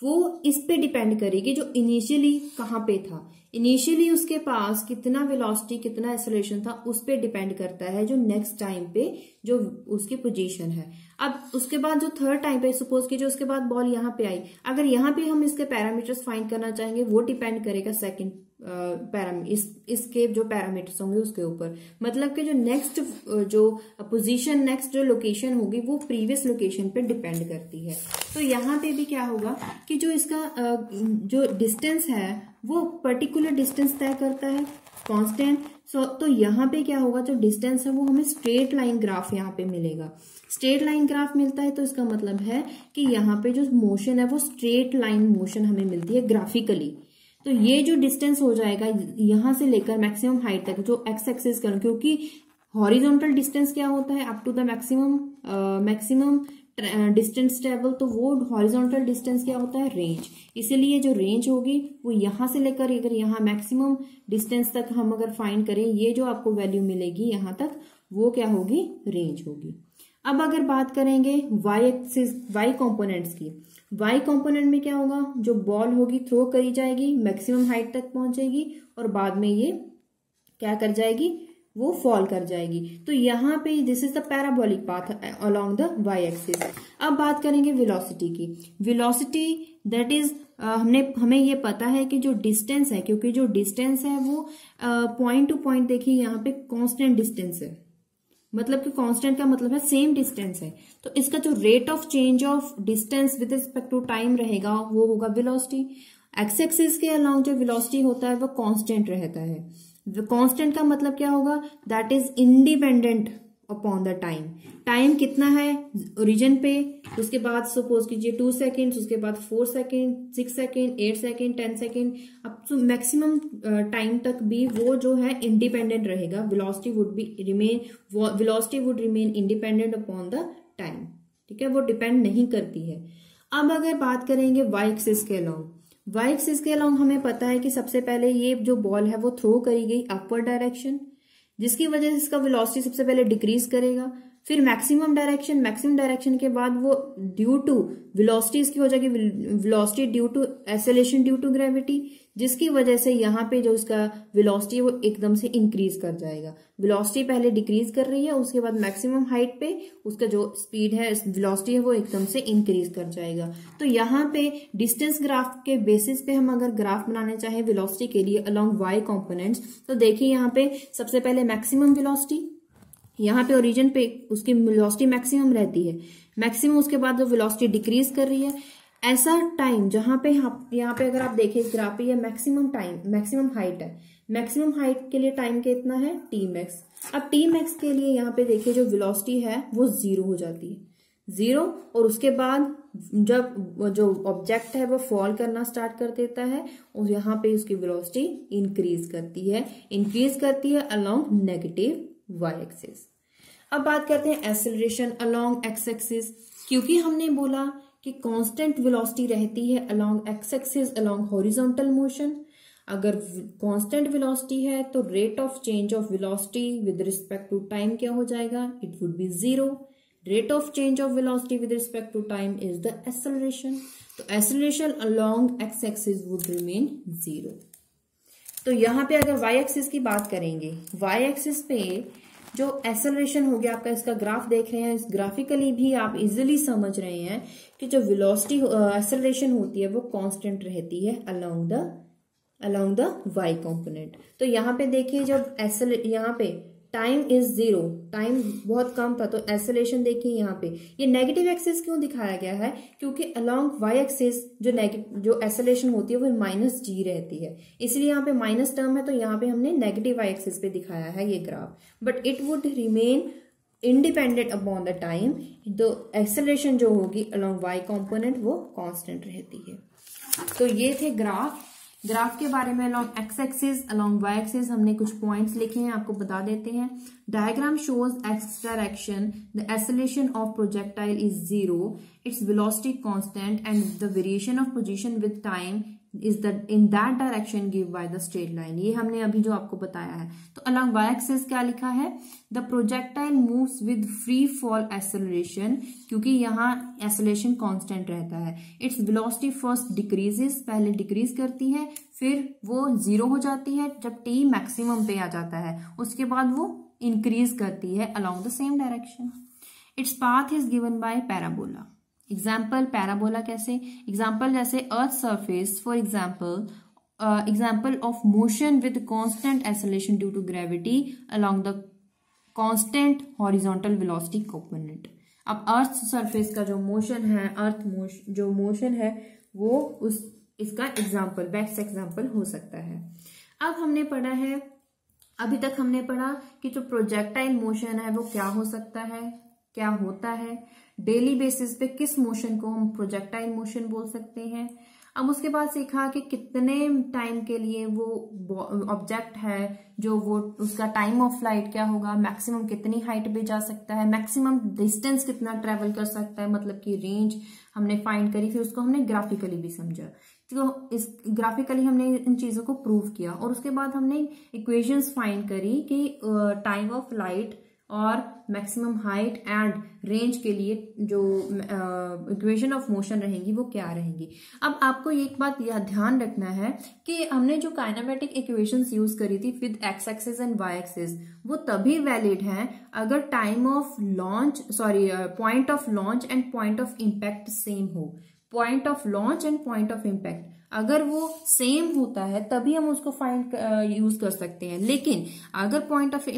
वो इस पे डिपेंड करेगी जो इनिशियली कहाँ पे था। इनिशियली उसके पास कितना वेलोसिटी कितना एक्सलेशन था, उस पर डिपेंड करता है जो नेक्स्ट टाइम पे जो उसकी पोजीशन है। अब उसके बाद जो थर्ड टाइम पे सपोज़ की जो उसके बाद बॉल यहाँ पे आई, अगर यहाँ पे हम इसके पैरामीटर्स फाइंड करना चाहेंगे, वो डिपेंड करेगा सेकंड पैरामी इस, इसके जो पैरामीटर्स होंगे उसके ऊपर। मतलब कि जो नेक्स्ट जो पोजीशन नेक्स्ट जो लोकेशन होगी, वो प्रीवियस लोकेशन पे डिपेंड करती है। तो यहाँ पे भी क्या होगा कि जो इसका जो डिस्टेंस है, वो पर्टिकुलर डिस्टेंस तय करता है कांस्टेंट सो तो यहाँ पे क्या होगा? जो डिस्टेंस है वो हमें स्ट्रेट लाइन ग्राफ यहाँ पे मिलेगा। स्ट्रेट लाइन ग्राफ मिलता है तो इसका मतलब है कि यहाँ पे जो मोशन है वो स्ट्रेट लाइन मोशन हमें मिलती है ग्राफिकली तो ये जो डिस्टेंस हो जाएगा, यहाँ से लेकर मैक्सिमम हाइट तक, जो एक्स एक्सिस कर क्योंकि हॉरिजॉन्टल डिस्टेंस क्या होता है? Up to the maximum maximum distance travel तो वो हॉरिजॉन्टल डिस्टेंस क्या होता है? रेंज इसीलिए जो रेंज होगी, वो यहाँ से लेकर अगर यहाँ मैक्सिमम डिस्टेंस तक हम अगर फाइंड करें, ये जो आपको वैल्यू मिलेगी यहाँ तक, वो क्या होगी? रेंज होगी. अब अगर बात करेंगे वाई एक्सिस वाई कॉम्पोनेंट्स की. वाई कॉम्पोनेंट में क्या होगा? जो बॉल होगी थ्रो करी जाएगी मैक्सिमम हाइट तक पहुंचेगी और बाद में ये क्या कर जाएगी? वो फॉल कर जाएगी। तो यहाँ पे this is the parabolic path along the Y axis अब बात करेंगे वेलोसिटी की। वेलोसिटी दैट इज़ हमने, हमें ये पता है कि जो डिस्टेंस है, क्योंकि जो डिस्टेंस है वो पॉइंट टू पॉइंट देखिए यहाँ पे कांस्टेंट डिस्टेंस है। मतलब कि कांस्टेंट का मतलब है सेम डिस्टेंस है। तो इसका जो rate of change of distance with respect to time रहेगा, वो होगा वेलोसिटी एक्स एक्सिस के अलाउ जो वेलोसिटी होता है, वो कांस्टेंट रहता है। कांस्टेंट का मतलब क्या होगा? That is independent upon the time time कितना है? ओरिजिन पे। उसके बाद सपोज़ कीजिए टू सेकेंड उसके बाद four second six second eight second ten second अब तो मैक्सिमम टाइम तक भी वो जो है इंडिपेंडेंट रहेगा। Velocity would be remain velocity would remain independent upon the time ठीक है? वो डिपेंड नहीं करती है। अब अगर बात करेंगे वाई एक्सिस के अलॉन्ग वाई इसके अलॉन्ग हमें पता है कि सबसे पहले ये जो बॉल है वो थ्रो करी गई अपवर्ड डायरेक्शन जिसकी वजह से इसका वेलोसिटी सबसे पहले डिक्रीज करेगा। फिर मैक्सिमम डायरेक्शन मैक्सिमम डायरेक्शन के बाद वो ड्यू टू वेलोसिटी इसकी हो जाएगी velocity due to acceleration due to gravity जिसकी वजह से यहाँ पे जो इसका वेलोसिटी वो एकदम से इंक्रीज कर जाएगा। वेलोसिटी पहले डिक्रीज कर रही है, उसके बाद मैक्सिमम हाइट पे उसका जो स्पीड है वेलोसिटी है वो एकदम से इंक्रीज कर जाएगा। तो यहाँ पे डिस्टेंस ग्राफ के बेसिस पे हम अगर ग्राफ बनाने चाहें वेलोसिटी के लिए अलोंग वाई कॉम्पोनेंट्स तो देखिए यहाँ पे सबसे पहले मैक्सिमम वेलोसिटी यहाँ पे ओरिजिन पे उसकी वेलोसिटी मैक्सिमम रहती है। मैक्सिमम उसके बाद जो वेलोसिटी डिक्रीज कर रही है। ऐसा टाइम जहाँ पे यहाँ पे अगर आप देखें ग्राफ पे ये मैक्सिमम टाइम मैक्सिमम हाइट है। मैक्सिमम हाइट के लिए टाइम कितना है? टी मैक्स अब टी मैक्स के लिए यहाँ पे देखिए, जो वेलोसिटी है, वो ज़ीरो हो जाती है। ज़ीरो और उसके बाद जब जो ऑब्जेक्ट है, वो फॉल करना स्टार्ट कर देता है और यहाँ पे उसकी वेलोसिटी इंक्रीज करती है। इंक्रीज करती है अलोंग नेगेटिव वाई एक्सिस अब बात करते हैं एसिलेशन अलोंग एक्स एक्सिस क्योंकि हमने बोला कि कांस्टेंट वेलोसिटी रहती है along X axis along horizontal motion अगर कांस्टेंट वेलोसिटी है तो rate of change of velocity with respect to time क्या हो जाएगा? It would be zero rate of change of velocity with respect to time is the acceleration तो acceleration along X axis would remain zero तो यहाँ पे अगर y axis की बात करेंगे, y एक्सिस पे जो एसलरेशन हो गया आपका इसका ग्राफ देख रहे हैं ग्राफिकली भी आप इजिली समझ रहे हैं कि जो विलोसिटी एसलरेशन होती है, वो कॉन्स्टेंट रहती है along the along the Y component तो यहाँ पे देखिए जब एसल यहाँ पे टाइम इज़ ज़ीरो टाइम बहुत कम था तो एसोलेशन देखिए यहाँ पे। ये नेगेटिव एक्सिस क्यों दिखाया गया है? क्योंकि अलोंग वाई एक्सिस जो नेगेटिव जो एसोलेशन होती है, वो माइनस जी रहती है। इसलिए यहाँ पे माइनस टर्म है तो यहाँ पे हमने नेगेटिव वाई एक्सिस पे दिखाया है ये graph but it would remain independent upon the time तो एक्सेलेशन जो होगी अलोंग वाई कॉम्पोनेंट वो कॉन्स्टेंट रहती है। तो ये थे ग्राफ ग्राफ के बारे में along X axis along Y axis हमने कुछ पॉइंट्स लिखे हैं, आपको बता देते हैं। Diagram shows X direction the acceleration of projectile is zero its velocity constant and the variation of position with time is the in that direction give by the straight line ये हमने अभी जो आपको बताया है। तो अलॉन्ग वाई एक्सिस क्या लिखा है? The projectile moves with free fall acceleration क्योंकि यहाँ एसोलेशन कांस्टेंट रहता है। इट्स वेलोसिटी फ़र्स्ट डिक्रीजेस पहले डिक्रीज करती है, फिर वो ज़ीरो हो जाती है जब टी मैक्सिमम पे आ जाता है। उसके बाद वो इंक्रीज करती है along the same direction its path is given by parabola example parabola कैसे? एग्ज़ाम्पल जैसे earth surface for example example of motion with constant acceleration due to gravity along the constant horizontal velocity component अब earth surface का जो motion है अर्थ motion जो motion है, वो उस, इसका एग्ज़ाम्पल बेस्ट एग्ज़ाम्पल हो सकता है। अब हमने पढ़ा है, अभी तक हमने पढ़ा कि जो प्रोजेक्टाइल मोशन है, वो क्या हो सकता है? क्या होता है? डेली बेसिस पे किस मोशन को हम प्रोजेक्टाइल मोशन बोल सकते हैं। अब उसके बाद सीखा कि कितने टाइम के लिए वो ऑब्जेक्ट है, जो वो, उसका टाइम ऑफ़ फ़्लाइट क्या होगा, मैक्सिमम कितनी हाइट पे जा सकता है, मैक्सिमम डिस्टेंस कितना ट्रेवल कर सकता है मतलब कि रेंज हमने फाइंड करी, फिर उसको हमने ग्राफिकली भी समझा। तो इस, ग्राफिकली हमने इन चीज़ों को प्रूव किया और उसके बाद हमने इक्वेशंस फाइंड करी कि टाइम ऑफ़ लाइट और मैक्सिमम हाइट एंड रेंज के लिए जो इक्वेशन ऑफ़ मोशन रहेंगी, वो क्या रहेंगी? अब आपको एक बात यह ध्यान रखना है कि हमने जो काइनामेटिक इक्वेशंस यूज़ करी थी with X axes and Y axes वो तभी वैलिड हैं अगर time of launch sorry point of launch and point of impact same हो। Point of launch and point of impact अगर वो सेम होता है, तभी हम उसको फाइंड यूज़ कर सकते हैं। लेकिन अगर पॉइंट ऑफ़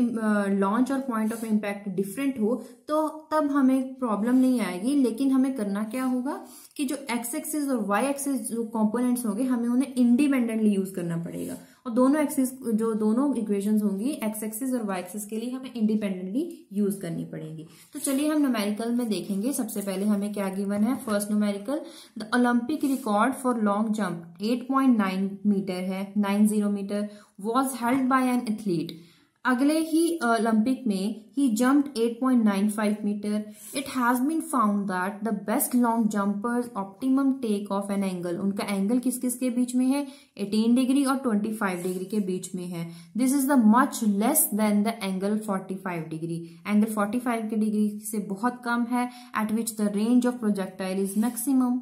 लॉन्च और पॉइंट ऑफ़ इम्पैक्ट डिफरेंट हो तो तब हमें प्रॉब्लम नहीं आएगी। लेकिन हमें करना क्या होगा कि जो एक्स एक्सिस और वाई एक्सिस जो कंपोनेंट्स होंगे, हमें उन्हें इंडिपेंडेंटली यूज़ करना पड़ेगा। और दोनों एक्सिस जो दोनों इक्वेशन होंगी एक्स एक्सिस और वाई एक्सिस के लिए हमें इंडिपेंडेंटली यूज़ करनी पड़ेगी। तो चलिए हम नोमेरिकल में देखेंगे। सबसे पहले हमें क्या गिवन है? First numerical the Olympic record for long jump 8.9 metre है 90 metre was held by an athlete अगले ही ओलंपिक में ही jumped 8.95 metre it has been found that the best long jumpers optimum take off an angle उनका angle किस किस के बीच में है? 18 डिग्री और 25 डिग्री के बीच में है. This is the much less than the angle 45 degree angle 45 के डिग्री से बहुत कम है at which the range of projectile is maximum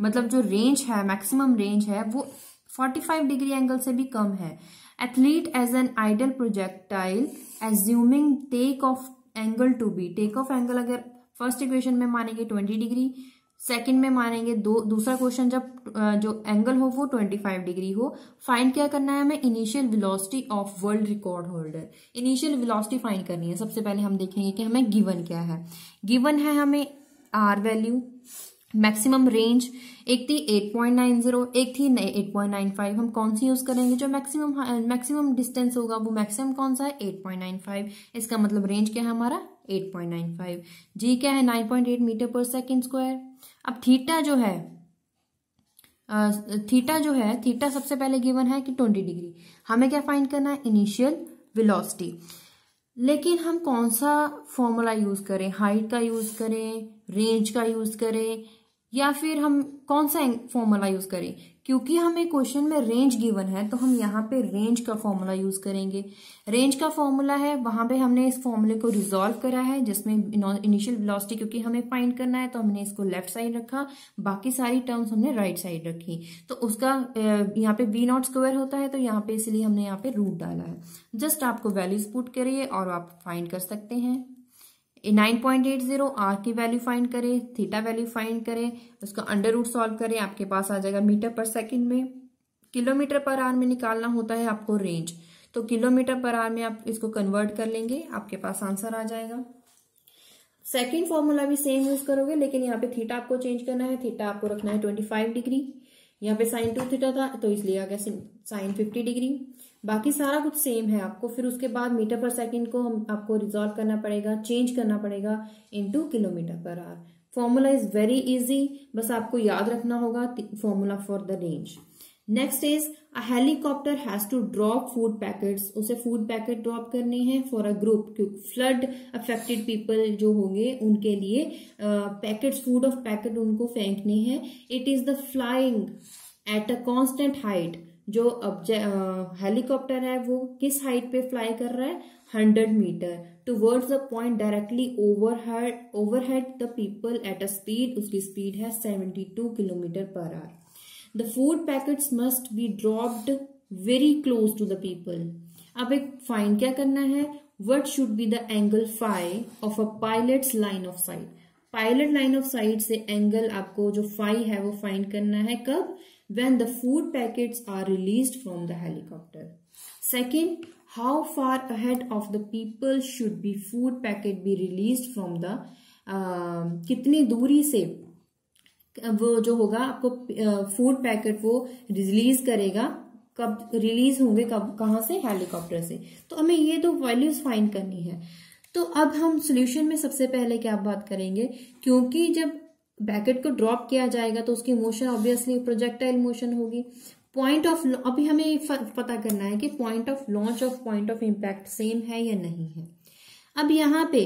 मतलब जो रेंज है मैक्सिमम रेंज है, वो 45 डिग्री एंगल से भी कम है. Athlete as an ideal projectile, assuming take off angle to be. Take off angle अगर फ़र्स्ट इक्वेशन में मानेंगे 20 डिग्री सेकंड में मानेंगे दो, दूसरा क्वेश्चन जब जो एंगल हो वो 25 डिग्री हो फाइंड क्या करना है हमें? Initial velocity of world record holder initial velocity find करनी है। सबसे पहले हम देखेंगे कि हमें गिवन क्या है। गिवन है हमें आर वैल्यू मैक्सिमम रेंज, एक थी 8.90 एक थी 8.95 हम कौन सी यूज़ करेंगे? जो मैक्सिमम मैक्सिमम डिस्टेंस होगा, वो मैक्सिमम कौन सा है? 8.95 इसका मतलब रेंज क्या है हमारा? 8.95 जी क्या है? 9.8 मीटर पर सेकेंड स्क्वायर अब थीटा जो है थीटा जो है थीटा सबसे पहले गिवन है कि 20 डिग्री हमें क्या फाइंड करना है? इनिशियल वेलोसिटी लेकिन हम कौन सा फॉर्मूला यूज़ करें? हाइट का यूज़ करें? रेंज का यूज़ करें? या फिर हम कौन सा फॉर्मूला यूज़ करें? क्योंकि हमें क्वेश्चन में रेंज गिवन है तो हम यहाँ पे रेंज का फॉर्मूला यूज़ करेंगे। रेंज का फॉर्मूला है, वहाँ पे हमने इस फॉर्मूले को रिजोल्व करा है, जिसमें इनिशियल वेलोसिटी क्योंकि हमें फाइंड करना है तो हमने इसको लेफ़्ट साइड रखा। बाकी सारी टर्म्स हमने राइट साइड रखी। तो उसका यहाँ पे वी नॉट स्क्वायर होता है तो यहाँ पे इसलिए हमने यहाँ पे रूट डाला है। जस्ट आपको वैल्यूज़ पुट करिए और आप फाइंड कर सकते हैं। Nine point eight zero R की वैल्यू फाइंड करें, थीटा वैल्यू फाइंड करें, उसका अंडर रूट सॉल्व करें, आपके पास आ जाएगा मीटर पर सेकंड में। किलोमीटर पर आर में निकालना होता है आपको रेंज। तो किलोमीटर पर आर में आप इसको कन्वर्ट कर लेंगे, आपके पास आंसर आ जाएगा। सेकेंड फॉर्मूला भी सेम यूज़ करोगे, लेकिन यहाँ पे थीटा आपको चेंज करना है, थीटा आपको रखना है ट्वेंटी फाइव डिग्री। यहाँ पे साइन टू थीटा था तो इसलिए आ गया साइन फिफ्टी डिग्री। बाकी सारा कुछ सेम है आपको। फिर उसके बाद मीटर पर सेकंड को हम, आपको रिजॉल्व करना पड़ेगा चेंज करना पड़ेगा into kilometre per hour formula is very easy बस आपको याद रखना होगा formula for the range next is a helicopter has to drop food packets उसे फ़ूड पैकेट ड्रॉप करने हैं for a group flood affected people जो होंगे, उनके लिए पैकेट्स फ़ूड ऑफ़ पैकेट उनको फेंकने हैं। It is the flying at a constant height जो हेलीकॉप्टर है, वो किस हाइट पे फ्लाई कर रहा है? Hundred metre towards the point directly overhead overhead the people at a speed उसकी स्पीड है seventy two kilometre per hour the food packets must be dropped very close to the people अब एक find क्या करना है? What should be the angle phi of a pilot line of sight pilot line of sight से angle आपको जो five है, वो फाइंड करना है कब? When the food packets are released from the helicopter. Second, how far ahead of the people should be food packet be released from the uh, कितनी दूरी से वो जो होगा आपको फ़ूड uh, पैकेट वो रिलीज़ करेगा कब रिलीज़ होंगे कब कहाँ से हेलीकॉप्टर से तो हमें ये दो वैल्यूज़ फाइंड करनी है तो अब हम सोल्यूशन में सबसे पहले क्या बात करेंगे क्योंकि जब बैकेट को ड्रॉप किया जाएगा तो उसकी मोशन ऑब्वियसली प्रोजेक्टाइल मोशन होगी। पॉइंट ऑफ़ अभी हमें पता करना है कि point of launch of point of impact same है या नहीं है। अब यहाँ पे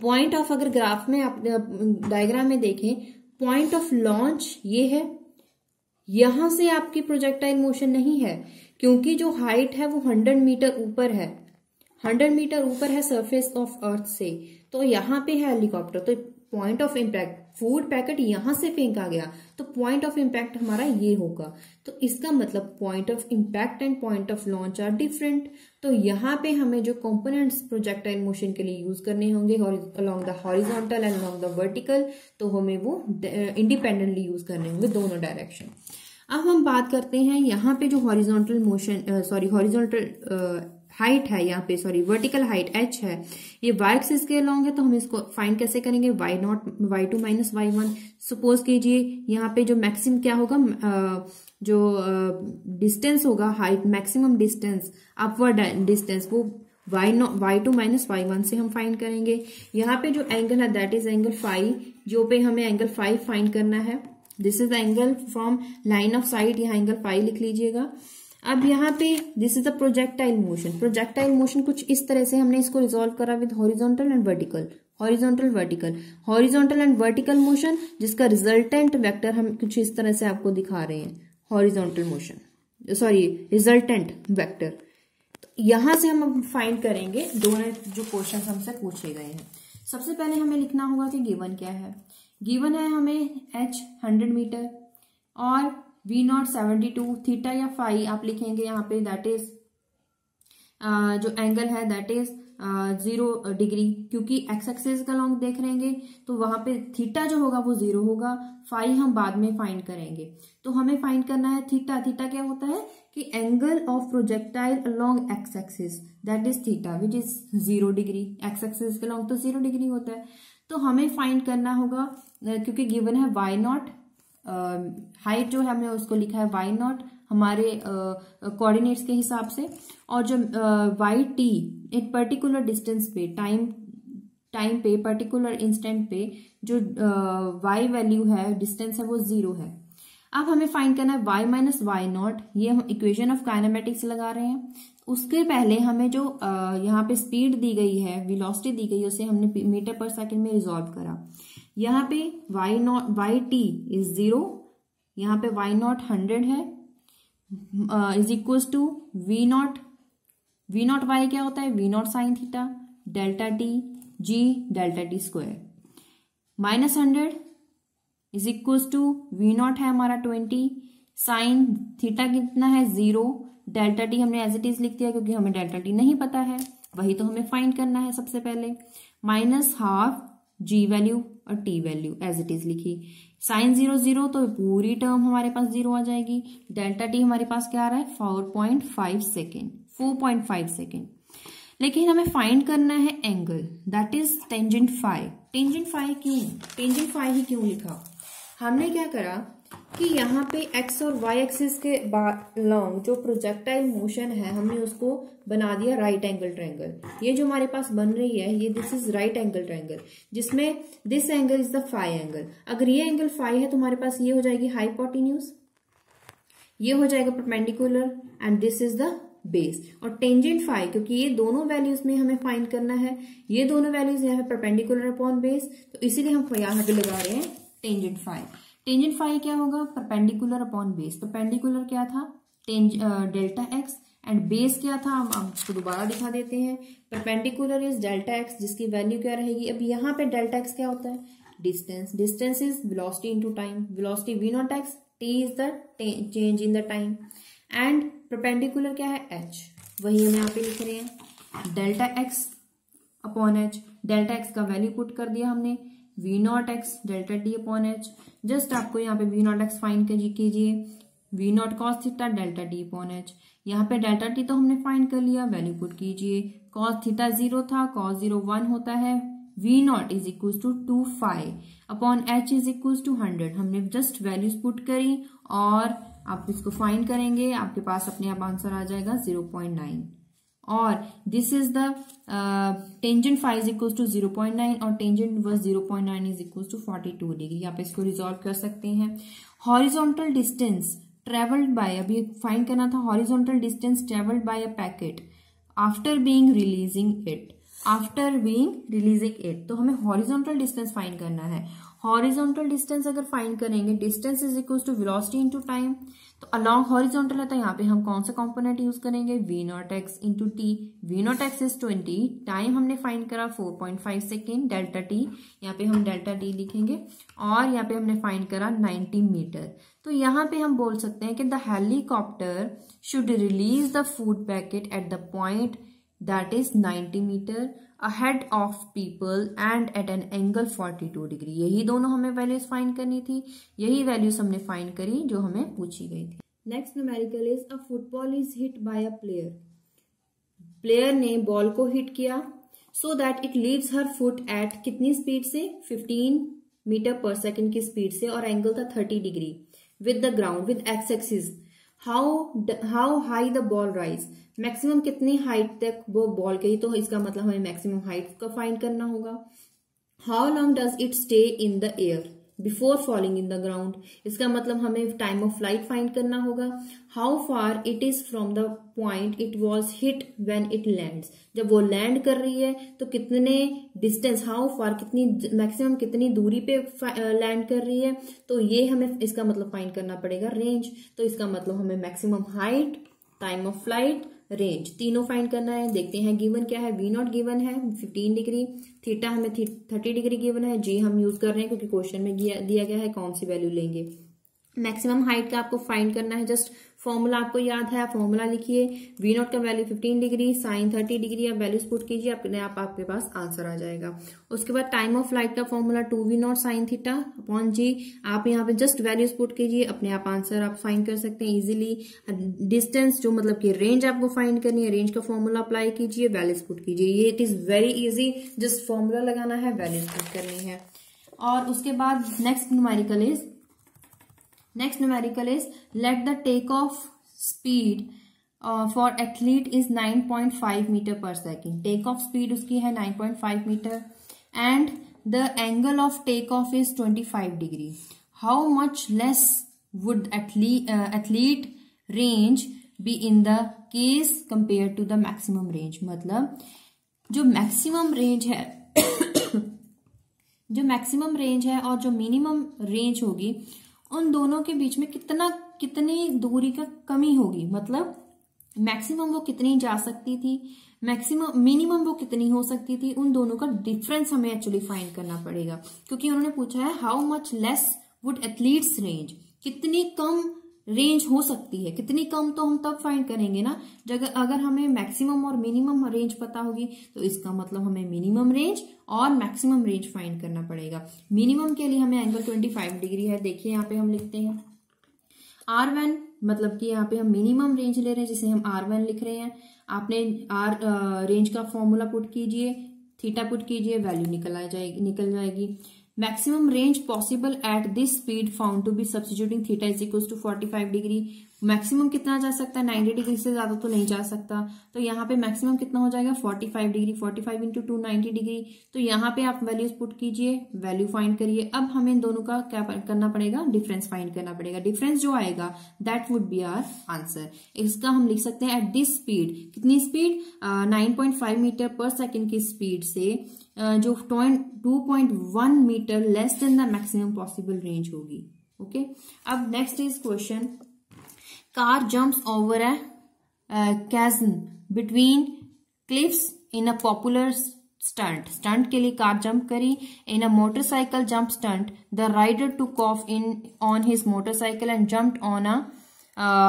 पॉइंट ऑफ़ अगर ग्राफ में आप डायग्राम में देखें पॉइंट ऑफ़ लॉन्च ये है। यहाँ से आपकी प्रोजेक्टाइल मोशन नहीं है, क्योंकि जो हाइट है वो हंड्रेड मीटर ऊपर है। हंड्रेड मीटर ऊपर है सरफेस ऑफ़ अर्थ से। तो यहाँ पे है हेलीकॉप्टर तो point of impact food packet यहाँ से फेंका गया तो पॉइंट ऑफ़ इम्पैक्ट हमारा ये होगा। तो इसका मतलब point of impact and point of launch are different तो यहाँ पे हमें जो कंपोनेंट्स प्रोजेक्टाइल मोशन के लिए यूज़ करने होंगे along the horizontal and along the vertical तो हमें वो इंडिपेंडेंटली यूज़ करने होंगे दोनों डायरेक्शन अब हम बात करते हैं यहाँ पे जो horizontal motion sorry horizontal height है यहाँ पे सॉरी वर्टिकल हाइट एच है। ये वाई एक्सिस के लॉन्ग है तो हम इसको फाइंड कैसे करेंगे? Y naught y two minus y one suppose कीजिए यहाँ पे जो मैक्सिम क्या होगा? जो डिस्टेंस होगा height maximum distance upward distance वो y naught y two minus y one से हम फाइंड करेंगे। यहाँ पे जो एंगल है दैट इज़ एंगल फाइव जो पे हमें एंगल फाइव फाइंड करना है। This is angle from line of sight यहाँ एंगल फाइव लिख लीजिएगा। अब यहाँ पे this is the projectile motion projectile motion कुछ इस तरह से हमने इसको रिजोल्व करा with horizontal and vertical horizontal vertical horizontal and vertical motion जिसका रिजल्टेंट वेक्टर हम कुछ इस तरह से आपको दिखा रहे हैं. Horizontal motion sorry resultant vector यहाँ से हम फाइंड करेंगे दोनों जो क्वेश्चन हमसे पूछे गए हैं. सबसे पहले हमें लिखना होगा कि गिवन क्या है? गिवन है हमें एच हंड्रेड मीटर और v naught seventy two, theta या फाइव आप लिखेंगे यहाँ पे दैट इज़ जो एंगल है दैट इज़ ज़ीरो डिग्री क्योंकि एक्स एक्सिस का लॉन्ग देख रहेंगे तो वहाँ पे थीटा जो होगा वो ज़ीरो होगा फाइव हम बाद में फाइंड करेंगे। तो हमें फाइंड करना है थीटा। थीटा क्या होता है कि angle of projectile along x axis that is theta which is zero degree x axis के लॉन्ग तो ज़ीरो डिग्री होता है। तो हमें फाइंड करना होगा, क्योंकि गिवन है वाई नॉट हाइट जो है, हमने उसको लिखा है वाई नॉट हमारे कोऑर्डिनेट्स के हिसाब से। और जो वाई टी एक पर्टिकुलर डिस्टेंस पे टाइम टाइम पे पर्टिकुलर इंस्टेंट पे, जो वाई वैल्यू है डिस्टेंस है, वो ज़ीरो है। अब हमें फाइंड करना है वाई माइनस वाई नॉट ये हम इक्वेशन ऑफ़ काइनामेटिक्स लगा रहे हैं। उसके पहले हमें जो यहाँ पे स्पीड दी गई है विलोसिटी दी गई है, उसे हमने मीटर पर सेकंड में रिजॉल्व करा। यहाँ पे y naught y t is zero यहाँ पे वाई नॉट हंड्रेड है is equal to v naught v naught y क्या होता है? V naught sine theta delta t g delta t square minus hundred is equal to v naught है हमारा twenty sine theta कितना है? Zero delta T हमने as it is लिख दिया क्योंकि हमें डेल्टा टी नहीं पता है, वही तो हमें फाइंड करना है सबसे पहले. माइनस हाफ़ जी वैल्यू और t value as it is लिखी। साइन ज़ीरो ज़ीरो तो पूरी टर्म हमारे पास ज़ीरो आ जाएगी। डेल्टा टी हमारे पास क्या आ रहा है? Four point five second four point five second लेकिन हमें फाइंड करना है angle that is tangent phi tangent phi क्यों? टेंजेंट फाइव ही क्यों लिखा? हमने क्या करा? कि यहाँ पे एक्स और वाई एक्सिस के लॉन्ग जो प्रोजेक्टाइल मोशन है, हमने उसको बना दिया राइट एंगल ट्रायंगल ये जो हमारे पास बन रही है, ये this is right angle triangle जिसमें this angle is the phi angle अगर ये एंगल फाइव है तो हमारे पास ये हो जाएगी हाइपोटिन्यूज ये हो जाएगा perpendicular and this is the base और टेंजेंट फाइव क्योंकि ये दोनों वैल्यूज़ में हमें फाइंड करना है, ये दोनों वैल्यूज़ यहाँ पे परपेंडिकुलर अपॉन बेस तो इसीलिए हम यहाँ पे लगा रहे हैं टेंजेंट फाइव टेंजेंट फाइव क्या होगा? Perpendicular upon base. परपेंडिकुलर क्या था? डेल्टा एक्स एंड बेस क्या था? हम इसको दोबारा दिखा देते हैं। परपेंडिकुलर इज़ डेल्टा एक्स जिसकी वैल्यू क्या रहेगी? अब यहाँ पे डेल्टा एक्स क्या होता है? Distance distance is velocity into time velocity v naught x t is the change in the time and perpendicular क्या है? एच वही हम यहाँ पे लिख रहे हैं। Delta x upon h delta x का वैल्यू पुट कर दिया हमने। V naught x delta t upon h just आपको यहाँ पे वी नॉट एक्स फाइंड कीजिए v naught cos theta delta t upon h यहाँ पे डेल्टा टी तो हमने फाइन कर लिया वैल्यू पुट कीजिए। कॉस थीटा ज़ीरो था कॉस ज़ीरो वन होता है। V naught is equal to two phi upon h is equal to hundred हमने जस्ट वैल्यूज़ पुट करी और आप इसको फाइंड करेंगे, आपके पास अपने आप आंसर आ जाएगा ज़ीरो पॉइंट नाइन और this is the tangent phi is equal to zero point nine और tangent inverse zero point nine is equal to forty two degree आप इसको रिजोल्व कर सकते हैं। हॉरिजोंटल डिस्टेंस ट्रेवल्ड बाय अभी फाइंड करना था horizontal distance travelled by a packet after being releasing it after being releasing it तो हमें हॉरिजोंटल डिस्टेंस फाइंड करना है। हॉरिजोंटल डिस्टेंस अगर फाइंड करेंगे distance is equal to velocity into time तो अलॉन्ग हॉरिजॉन्टल है तो यहाँ पे हम कौन सा कंपोनेंट यूज़ करेंगे? V naught x into t v naught x is twenty time हमने फाइंड करा four point five second delta t यहाँ पे हम डेल्टा टी लिखेंगे और यहाँ पे हमने फाइंड करा नाइनटी मीटर तो यहाँ पे हम बोल सकते हैं कि the helicopter should release the food packet at the point that is ninety metre ahead of people and at an angle 42 degree यही दोनों हमें वैल्यूज़ फाइंड करनी थी, यही वैल्यूज़ हमने फाइंड करी जो हमें पूछी गई थी। Next numerical is a football is hit by a player player ने बॉल को हिट किया so that it leaves her foot at कितनी स्पीड से? 15 मीटर पर सेकेंड की स्पीड से और एंगल था 30 degree with the ground with x axis how how high the ball rise maximum कितनी हाइट तक वो बॉल गई तो इसका मतलब हमें मैक्सिमम हाइट का फाइंड करना होगा। How long does it stay in the air before falling in the ground इसका मतलब हमें टाइम ऑफ़ फ़्लाइट फाइंड करना होगा। How far it is from the point it was hit when it land जब वो land कर रही है तो कितने डिस्टेंस हाउ फार कितनी मैक्सिमम कितनी दूरी पे लैंड कर रही है तो ये हमें इसका मतलब फाइंड करना पड़ेगा रेंज तो इसका मतलब हमें maximum height time of flight range तीनों फाइंड करना है, देखते हैं गिवन क्या है वी नॉट गिवन है 15 डिग्री थीटा हमें थर्टी डिग्री गिवन है जी हम यूज़ कर रहे हैं क्योंकि क्वेश्चन में दिया गया है कौन सी वैल्यू लेंगे। मैक्सिमम हाइट का आपको फाइंड करना है। जस्ट फॉर्मूला आपको याद है फॉर्मूला लिखिए। वी नॉट का वैल्यू 15 डिग्री साइन 30 डिग्री, आप वैल्यूज़ पुट कीजिए अपने आप आपके पास आंसर आ जाएगा। उसके बाद टाइम ऑफ़ फ़्लाइट का formula two v naught sine theta upon g आप यहाँ पे जस्ट वैल्यूज़ पुट कीजिए, अपने आप आंसर आप फाइंड कर सकते हैं इजिली डिस्टेंस जो मतलब कि रेंज आपको फाइंड करनी है रेंज का फॉर्मूला अप्लाई कीजिए वैल्यूज़ पुट कीजिए। ये it is very easy just formula लगाना है वैल्यूज़ पुट करनी है। और उसके बाद next numerical is next numerical is let the take off speed for athlete is 9.5 metre per second take off speed उसकी है 9.5 metre and the angle of take off is 25 degree how much less would athlete range be in the case compare to the maximum range मतलब जो maximum range है, जो maximum range है और जो minimum range होगी उन दोनों के बीच में कितना, कितनी दूरी का कमी होगी? मतलब मैक्सिमम वो कितनी जा सकती थी? मैक्सिमम मिनिमम वो कितनी हो सकती थी? उन दोनों का डिफरेंस हमें एक्चुअली फाइंड करना पड़ेगा। क्योंकि उन्होंने पूछा है how much less would athletes range कितनी कम रेंज हो सकती है। कितनी कम तो हम तब फाइंड करेंगे ना जब अगर हमें मैक्सिमम और मिनिमम रेंज पता होगी तो इसका मतलब हमें मिनिमम रेंज और मैक्सिमम रेंज फाइंड करना पड़ेगा। मिनिमम के लिए हमें एंगल 25 डिग्री है। देखिए यहाँ पे हम लिखते हैं। आर वन मतलब कि यहाँ पे हम मिनिमम रेंज ले रहे हैं, जिसे हम आर वन लिख रहे हैं। आपने आर रेंज का फॉर्मूला पुट कीजिए थीटा पुट कीजिए वैल्यू निकल आ जाएगी, निकल जाएगी। Maximum range possible at this speed found to be substituting theta is equals to 45 degree maximum कितना जा सकता है? 90 डिग्री से ज़्यादा तो नहीं जा सकता। तो यहाँ पे मैक्सिमम कितना हो जाएगा? 45 degree. 45 five into two ninety degree. तो यहाँ पे आप वैल्यूज़ पुट कीजिए वैल्यू फाइंड करिए। अब हमें इन दोनों का क्या करना पड़ेगा? डिफरेंस फाइंड करना पड़ेगा। डिफरेंस जो आएगा that would be our answer इसका हम लिख सकते हैं एट दिस स्पीड कितनी speed nine metre per second की स्पीड से uh, जो two metre less than the maximum possible range होगी। Okay okay? अब next is question car jumps over a chasm between cliffs in a popular stunt stunt के लिए car jump करी in a motorcycle jump stunt the rider took off in on his motorcycle and jumped on a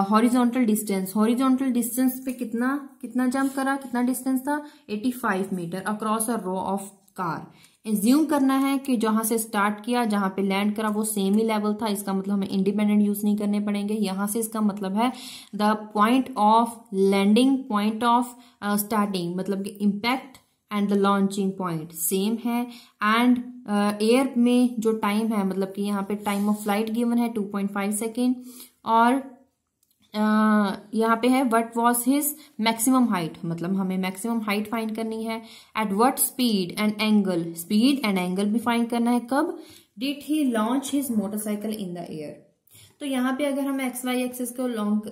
horizontal distance horizontal distance पे कितना कितना jump करा कितना distance था 85 metre across a row of car assume करना है कि जहाँ से स्टार्ट किया जहाँ पे लैंड करा वो सेम ही लेवल था। इसका मतलब हमें इंडिपेंडेंट यूज़ नहीं करने पड़ेंगे। यहाँ से इसका मतलब है the point of landing point of starting मतलब कि impact and the launching point same है। एंड एयर uh, में जो टाइम है मतलब कि यहाँ पे टाइम ऑफ़ फ़्लाइट गिवन है 2.5 सेकेंड और यहाँ पे है what was his maximum height मतलब हमें मैक्सिमम हाइट फाइंड करनी है। At what speed and angle speed and angle भी फाइंड करना है। कब? Did he launch his motorcycle in the air तो यहाँ पे अगर हम एक्स वाई एक्सिस को लॉन्ग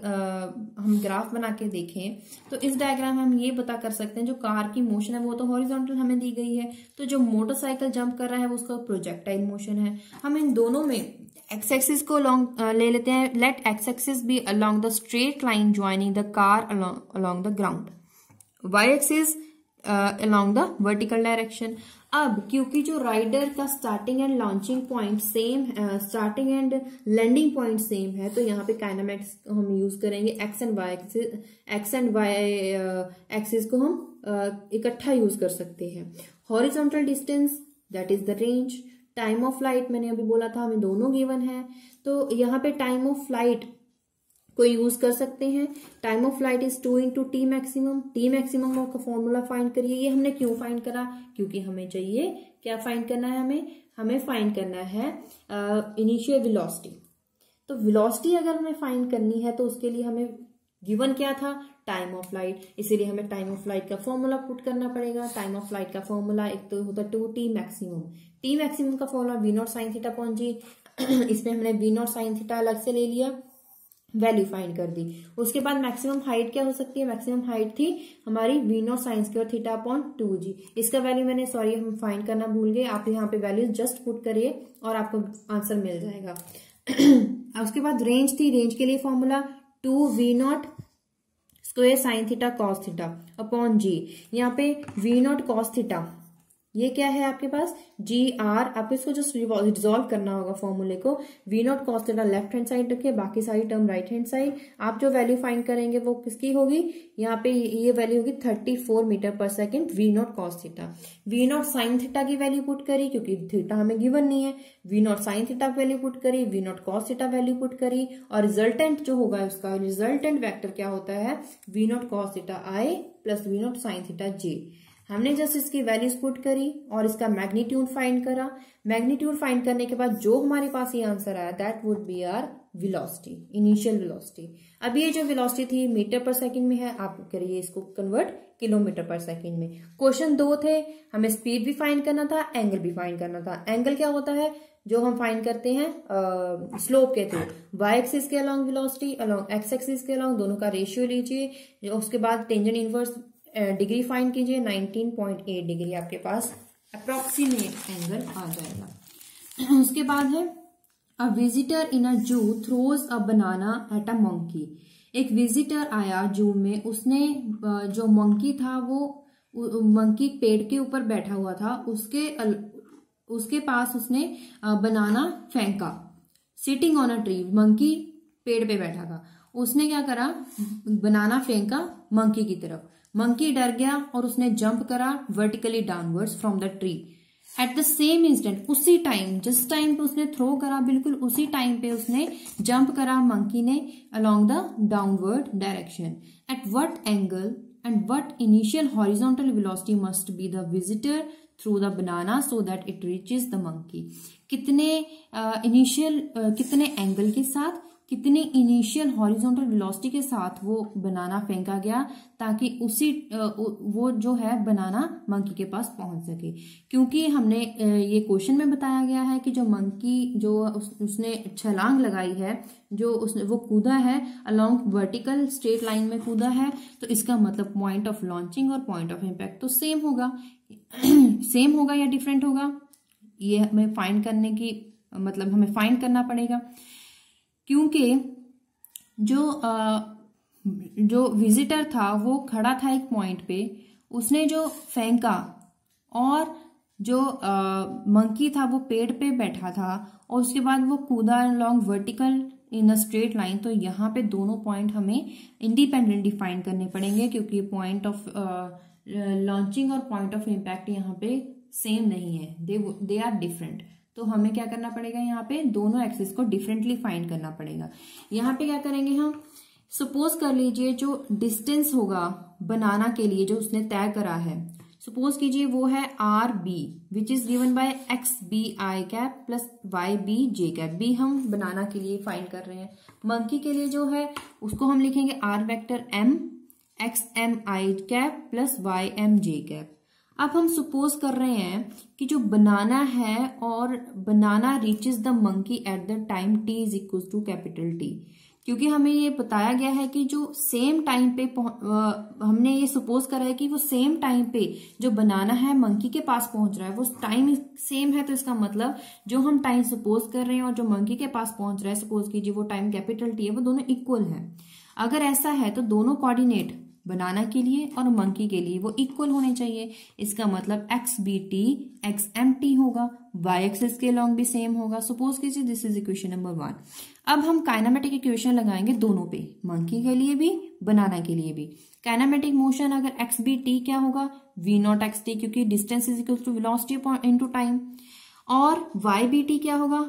हम ग्राफ बना के देखें तो इस डायग्राम में हम ये पता कर सकते हैं जो कार की मोशन है, वो तो हॉरिजॉन्टल हमें दी गई है। तो जो मोटरसाइकिल जंप कर रहा है, वो उसका प्रोजेक्टाइल मोशन है। हम इन दोनों में एक्स एक्सिस को लॉन्ग ले लेते हैं। Let X axis be along the straight line joining the car along the ground Y axis along the vertical direction अब क्योंकि जो राइडर का starting and launching point same starting and landing point same है तो यहाँ पे kinematics हम use करेंगे X and Y axis X and Y axis को हम uh, इकट्ठा यूज़ कर सकते हैं horizontal distance that is the range time of flight मैंने अभी बोला था हमें दोनों गिवन है तो यहाँ पे टाइम ऑफ़ फ़्लाइट को यूज़ कर सकते हैं। Time of flight is two into T maximum T maximum का फॉर्मूला फाइंड करिए। ये हमने क्यों फाइंड करा? क्योंकि हमें चाहिए। क्या फाइंड करना है हमें? हमें फाइंड करना है इनिशियल uh, वेलोसिटी तो वेलोसिटी अगर हमें फाइंड करनी है तो उसके लिए हमें गिवन क्या था? टाइम ऑफ़ लाइट इसीलिए हमें टाइम ऑफ़ लाइट का फॉर्मूला पुट करना पड़ेगा। टाइम ऑफ़ लाइट का फॉर्मूला एक तो होता है two T maximum T maximum का formula V naught sine theta point इसमें हमने वी नॉट साइन थीटा अलग से ले लिया। वैल्यू फाइंड कर दी। उसके बाद मैक्सिमम हाइट क्या हो सकती है? मैक्सिमम हाइट थी हमारी वी नॉट साइंस की और थीटा अपॉन टू जी इसका वैल्यू मैंने सॉरी हम फाइंड करना भूल गए। आप यहाँ पे वैल्यू जस्ट पुट करिए और आपको आंसर मिल जाएगा। उसके बाद रेंज थी। रेंज के लिए formula two V naught square sine theta cos theta upon G यहाँ पे वी नॉट कॉस थीटा ये क्या है आपके पास? जी आर आपको इसको जस्ट रिजोल्व करना होगा फॉर्मूले को। V naught cos theta left hand side रखिए, बाकी सारी टर्म राइट हैंड साइड आप जो वैल्यू फाइंड करेंगे वो किसकी होगी? यहाँ पे ये वैल्यू होगी thirty four metre per second V naught cos theta V naught sine theta की वैल्यू पुट करी, क्योंकि थीटा हमें गिवन नहीं है। V naught sine theta value put करी V naught cos theta value put करी, और रिजल्टेंट जो होगा उसका रिजल्टेंट वैक्टर क्या होता है? V naught cos theta I plus V naught sine theta J हमने जस्ट इसकी वैल्यूज़ पुट करी और इसका मैग्नीट्यूड फाइंड करा। मैग्नीट्यूड फाइंड करने के बाद जो हमारे पास ये आंसर आया that would be our velocity initial velocity अब ये जो विलोसिटी थी मीटर पर सेकंड में है, आप करिए इसको कन्वर्ट किलोमीटर पर सेकंड में। क्वेश्चन दो थे, हमें स्पीड भी फाइंड करना था एंगल भी फाइंड करना था। एंगल क्या होता है? जो हम फाइंड करते हैं स्लोप के थ्रू वाई एक्सिस के along velocity along X axis के अलॉन्ग दोनों का रेशियो लीजिए। उसके बाद टेंजन इनवर्स डिग्री फाइंड कीजिए 19.8 डिग्री आपके पास अप्रोक्सीमेट एंगल आ जाएगा। उसके बाद है अ visitor in a zoo throws a banana at a monkey एक विजिटर आया जू में उसने जो मंकी था वो मंकी पेड़ के ऊपर बैठा हुआ था उसके उसके पास उसने बनाना फेंका। Sitting on a tree monkey पेड़ पे बैठा था। उसने क्या करा? बनाना फेंका मंकी की तरफ़। मंकी डर गया और उसने जंप करा vertically downwards from the tree at the same instant उसी टाइम जिस टाइम पे उसने थ्रो करा बिल्कुल उसी टाइम पे उसने जंप करा मंकी ने along the downward direction at what angle and what initial horizontal velocity must be the visitor threw the banana so that it reaches the monkey कितने इनिशियल uh, uh, कितने angle के साथ? कितने initial horizontal velocity के साथ वो बनाना फेंका गया ताकि उसी वो जो है बनाना मंकी के पास पहुँच सके। क्योंकि हमने ये क्वेश्चन में बताया गया है कि जो मंकी जो उस, उसने छलांग लगाई है जो उसने वो कूदा है अलोंग वर्टिकल स्ट्रेट लाइन में कूदा है तो इसका मतलब पॉइंट ऑफ़ लॉन्चिंग और पॉइंट ऑफ़ इम्पैक्ट तो सेम होगा। सेम होगा या डिफरेंट होगा? ये हमें फाइंड करने की मतलब हमें फाइंड करना पड़ेगा। क्योंकि जो आ, जो विजिटर था वो खड़ा था एक पॉइंट पे। उसने जो फेंका और जो मंकी था वो पेड़ पे बैठा था और उसके बाद वो कूदा long vertical in a straight line तो यहाँ पे दोनों पॉइंट हमें इंडिपेंडेंट डिफाइन करने पड़ेंगे क्योंकि पॉइंट ऑफ़ लॉन्चिंग और पॉइंट ऑफ़ इम्पैक्ट यहाँ पे सेम नहीं है। दे दे आर डिफरेंट तो हमें क्या करना पड़ेगा यहाँ पे? दोनों एक्सिस को डिफरेंटली फाइंड करना पड़ेगा। यहाँ पे क्या करेंगे हम? सपोज़ कर लीजिए जो डिस्टेंस होगा बनाना के लिए जो उसने तय करा है। सपोज़ कीजिए वो है R B which is given by X B I cap plus Y B J cap B हम बनाना के लिए फाइंड कर रहे हैं। मंकी के लिए जो है, उसको हम लिखेंगे R vector M X M I cap plus Y M J cap अब हम सपोज़ कर रहे हैं कि जो बनाना है और banana reaches the monkey at the time T is equal to capital T क्योंकि हमें ये बताया गया है कि जो सेम टाइम पे हमने ये सपोज़ करा है कि वो सेम टाइम पे जो बनाना है मंकी के पास पहुँच रहा है, वो टाइम सेम है तो इसका मतलब जो हम टाइम सपोज़ कर रहे हैं और जो मंकी के पास पहुँच रहा है सपोज़ कीजिए वो टाइम कैपिटल टी है, वो दोनों इक्वल है। अगर ऐसा है तो दोनों कोऑर्डिनेट बनाना के लिए और मंकी के लिए वो इक्वल होने चाहिए। इसका मतलब X B T X M T होगा वाई एक्स के लॉन्ग भी सेम होगा। सपोज़ कीजिए this is equation number one अब हम काइनामेटिक इक्वेशन लगाएँगे दोनों पे, मंकी के लिए भी, बनाना के लिए भी। काइनामेटिक मोशन अगर एक्स बी टी क्या होगा? वी नॉट एक्स टी क्योंकि distance is equal to velocity into time और वाई बी टी क्या होगा?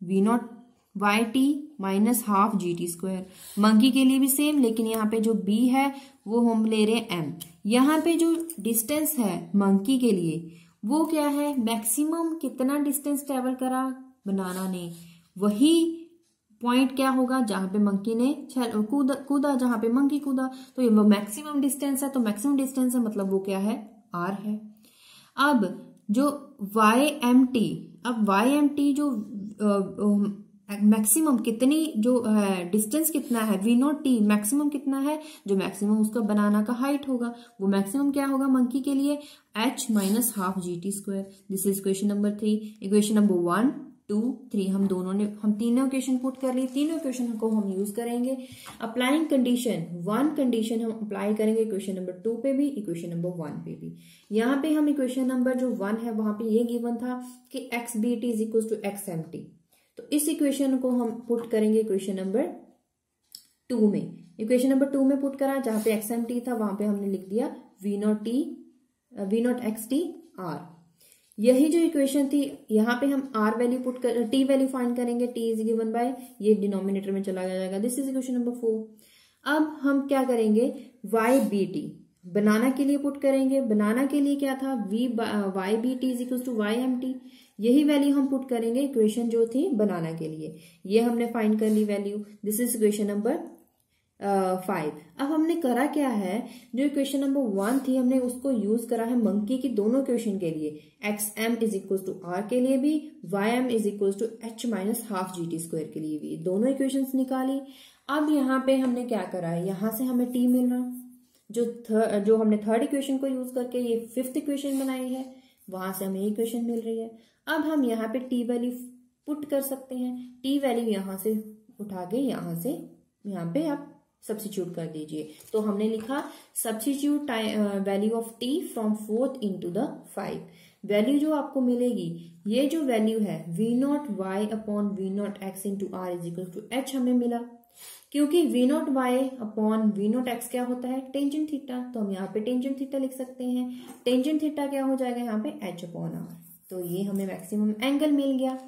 V naught Y T minus half G T square monkey के लिए भी सेम लेकिन यहाँ पे जो बी है, वो हम ले रहे हैं एम यहाँ पे जो डिस्टेंस है मंकी के लिए, वो क्या है? मैक्सिमम कितना डिस्टेंस ट्रेवल करा? बनाना ने वही पॉइंट क्या होगा? जहाँ पे मंकी ने कूदा कूदा, जहाँ पे मंकी कूदा तो ये मैक्सिमम डिस्टेंस है तो मैक्सिमम डिस्टेंस है मतलब वो क्या है? आर है. अब जो वाई एम टी अब वाई एम टी जो मैक्सिमम कितनी जो डिस्टेंस कितना है? वी नॉट टी मैक्सिमम कितना है? जो मैक्सिमम उसका बनाना का हाइट होगा, वो मैक्सिमम क्या होगा मंकी के लिए? H minus half G T square this is question number three equation number one two three हम दोनों ने, हम तीनों इक्वेशन पुट कर लिए। तीनों इक्वेशन को हम यूज़ करेंगे। अप्लाइंग कंडीशन वन कंडीशन हम अप्लाई करेंगे इक्वेशन नंबर टू पे भी इक्वेशन नंबर वन पे भी. यहाँ पे हम इक्वेशन नंबर जो वन है, वहाँ पे ये गिवन था कि X B T is equal to X M T तो इस इक्वेशन को हम पुट करेंगे इक्वेशन नंबर टू में। इक्वेशन नंबर टू में पुट करा, जहाँ पे एक्स एम टी था, वहाँ पे हमने लिख दिया V naught T V naught X T R यही जो इक्वेशन थी, यहाँ पे हम आर वैल्यू पुट कर टी वैल्यू फाइंड करेंगे टी इज़ गिवन बाय ये डिनोमिनेटर में चला जाएगा। This is equation number four अब हम क्या करेंगे? वाई बी टी बनाना के लिए पुट करेंगे। बनाना के लिए क्या था? V Y B T is equal to Y M T यही वैल्यू हम पुट करेंगे इक्वेशन जो थी बनाना के लिए। ये हमने फाइंड कर ली value this is equation number five अब हमने करा क्या है? जो इक्वेशन नंबर वन थी, हमने उसको यूज़ करा है मंकी की दोनों इक्वेशन के लिए। X M is equal to R के लिए भी Y M is equal to H minus half G T square के लिए भी। दोनों इक्वेशन निकाली। अब यहाँ पे हमने क्या करा है? यहाँ से हमें टी मिल रहा। जो थर्ड जो हमने थर्ड इक्वेशन को यूज़ करके ये फिफ्थ इक्वेशन बनाई है। वहाँ से हमें इक्वेशन मिल रही है। अब हम यहाँ पे टी वैल्यू पुट कर सकते हैं। टी वैल्यू यहाँ से उठा के यहाँ से, यहाँ पे आप सब्सिट्यूट कर दीजिए। तो हमने लिखा substitute value of T from fourth into the five value जो आपको मिलेगी, ये जो वैल्यू है V naught Y upon V naught X into R is equal to H हमें मिला। क्योंकि V naught Y upon V naught X क्या होता है? टेंजेंट थीटा तो हम यहाँ पे टेंजेंट थीटा लिख सकते हैं। टेंजेंट थीटा क्या हो जाएगा यहाँ पे? एच अपॉन आर तो ये हमें मैक्सिमम एंगल मिल गया।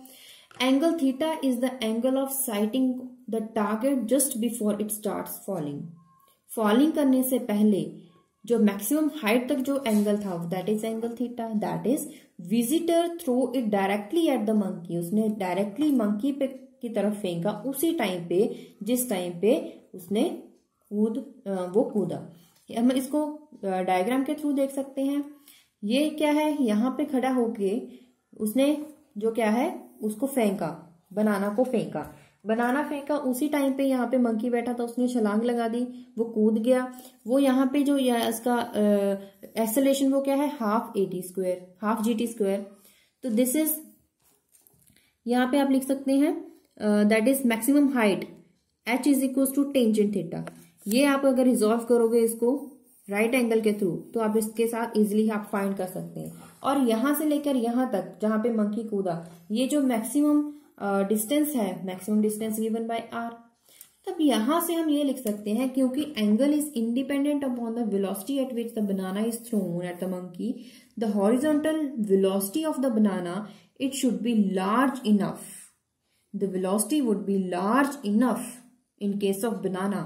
Angle theta is the angle of sighting the target just before it start falling falling करने से पहले जो मैक्सिमम हाइट तक जो एंगल था that is angle theta that is visitor threw it directly at the monkey उसने directly monkey पे की तरफ़ फेंका। उसी टाइम पे, जिस टाइम पे उसने कूद वो कूदा। हम इसको डायग्राम के थ्रू देख सकते हैं। ये क्या है? यहाँ पे खड़ा होके उसने जो क्या है, उसको फेंका। बनाना को फेंका। बनाना, फेंका। उसी टाइम पे यहाँ पे मंकी बैठा था, उसने छलांग लगा दी, वो कूद गया। वो यहाँ पे जो, या, इसका एक्सलेशन वो क्या है? Half A T square half G T square तो दिस इज़ यहाँ पे आप लिख सकते हैं that is maximum height H is equal to tangent theta ये आप अगर रिजॉल्व करोगे इसको राइट right एंगल के थ्रू तो आप इसके साथ इजिली आप फाइंड कर सकते हैं। और यहाँ से लेकर यहाँ तक जहाँ पे मंकी कूदा ये जो मैक्सिमम डिस्टेंस uh, है maximum distance given by R तब यहाँ से हम ये लिख सकते हैं क्योंकि angle is independent upon the velocity at which the banana is thrown at the monkey the horizontal velocity of the banana it should be large enough the velocity would be large enough in case of banana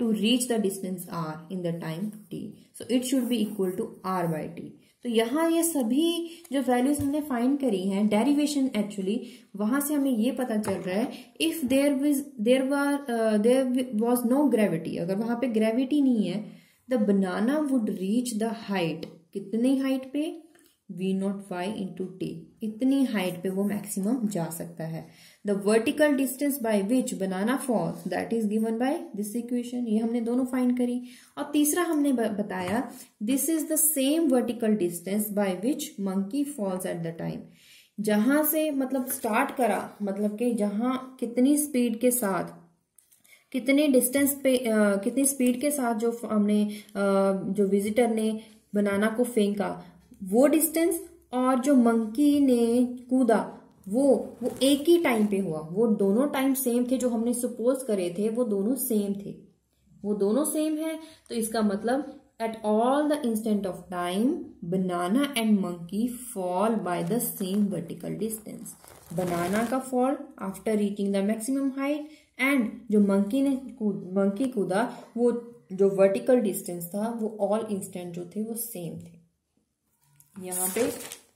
to reach the distance r in the time t. So, it should be equal to r by t. तो यहाँ ये सभी जो values हमने find करी हैं derivation actually वहाँ से हमें ये पता चल रहा है if there was there were there was no gravity अगर वहाँ पे ग्रेविटी नहीं है the banana would reach the height कितनी हाइट पे V naught Y into T इतनी हाइट पे वो मैक्सिमम जा सकता है the vertical distance by which banana falls that is given by this equation ये हमने दोनों फाइंड करी। और तीसरा हमने बताया this is the same vertical distance by which monkey falls at the time जहाँ से मतलब स्टार्ट करा मतलब कि जहाँ कितनी स्पीड के साथ कितने डिस्टेंस पे आ, कितनी स्पीड के साथ जो हमने आ, जो विजिटर ने बनाना को फेंका वो डिस्टेंस और जो मंकी ने कूदा वो वो एक ही टाइम पे हुआ। वो दोनों टाइम सेम थे जो हमने सपोज़ करे थे, वो दोनों सेम थे। वो दोनों सेम है तो इसका मतलब at all the instant of time banana and monkey fall by the same vertical distance banana का fall after reaching the maximum height and जो मंकी ने मंकी कूदा, वो जो वर्टिकल डिस्टेंस था, वो ऑल इंस्टेंट जो थे, वो सेम थे। यहाँ पे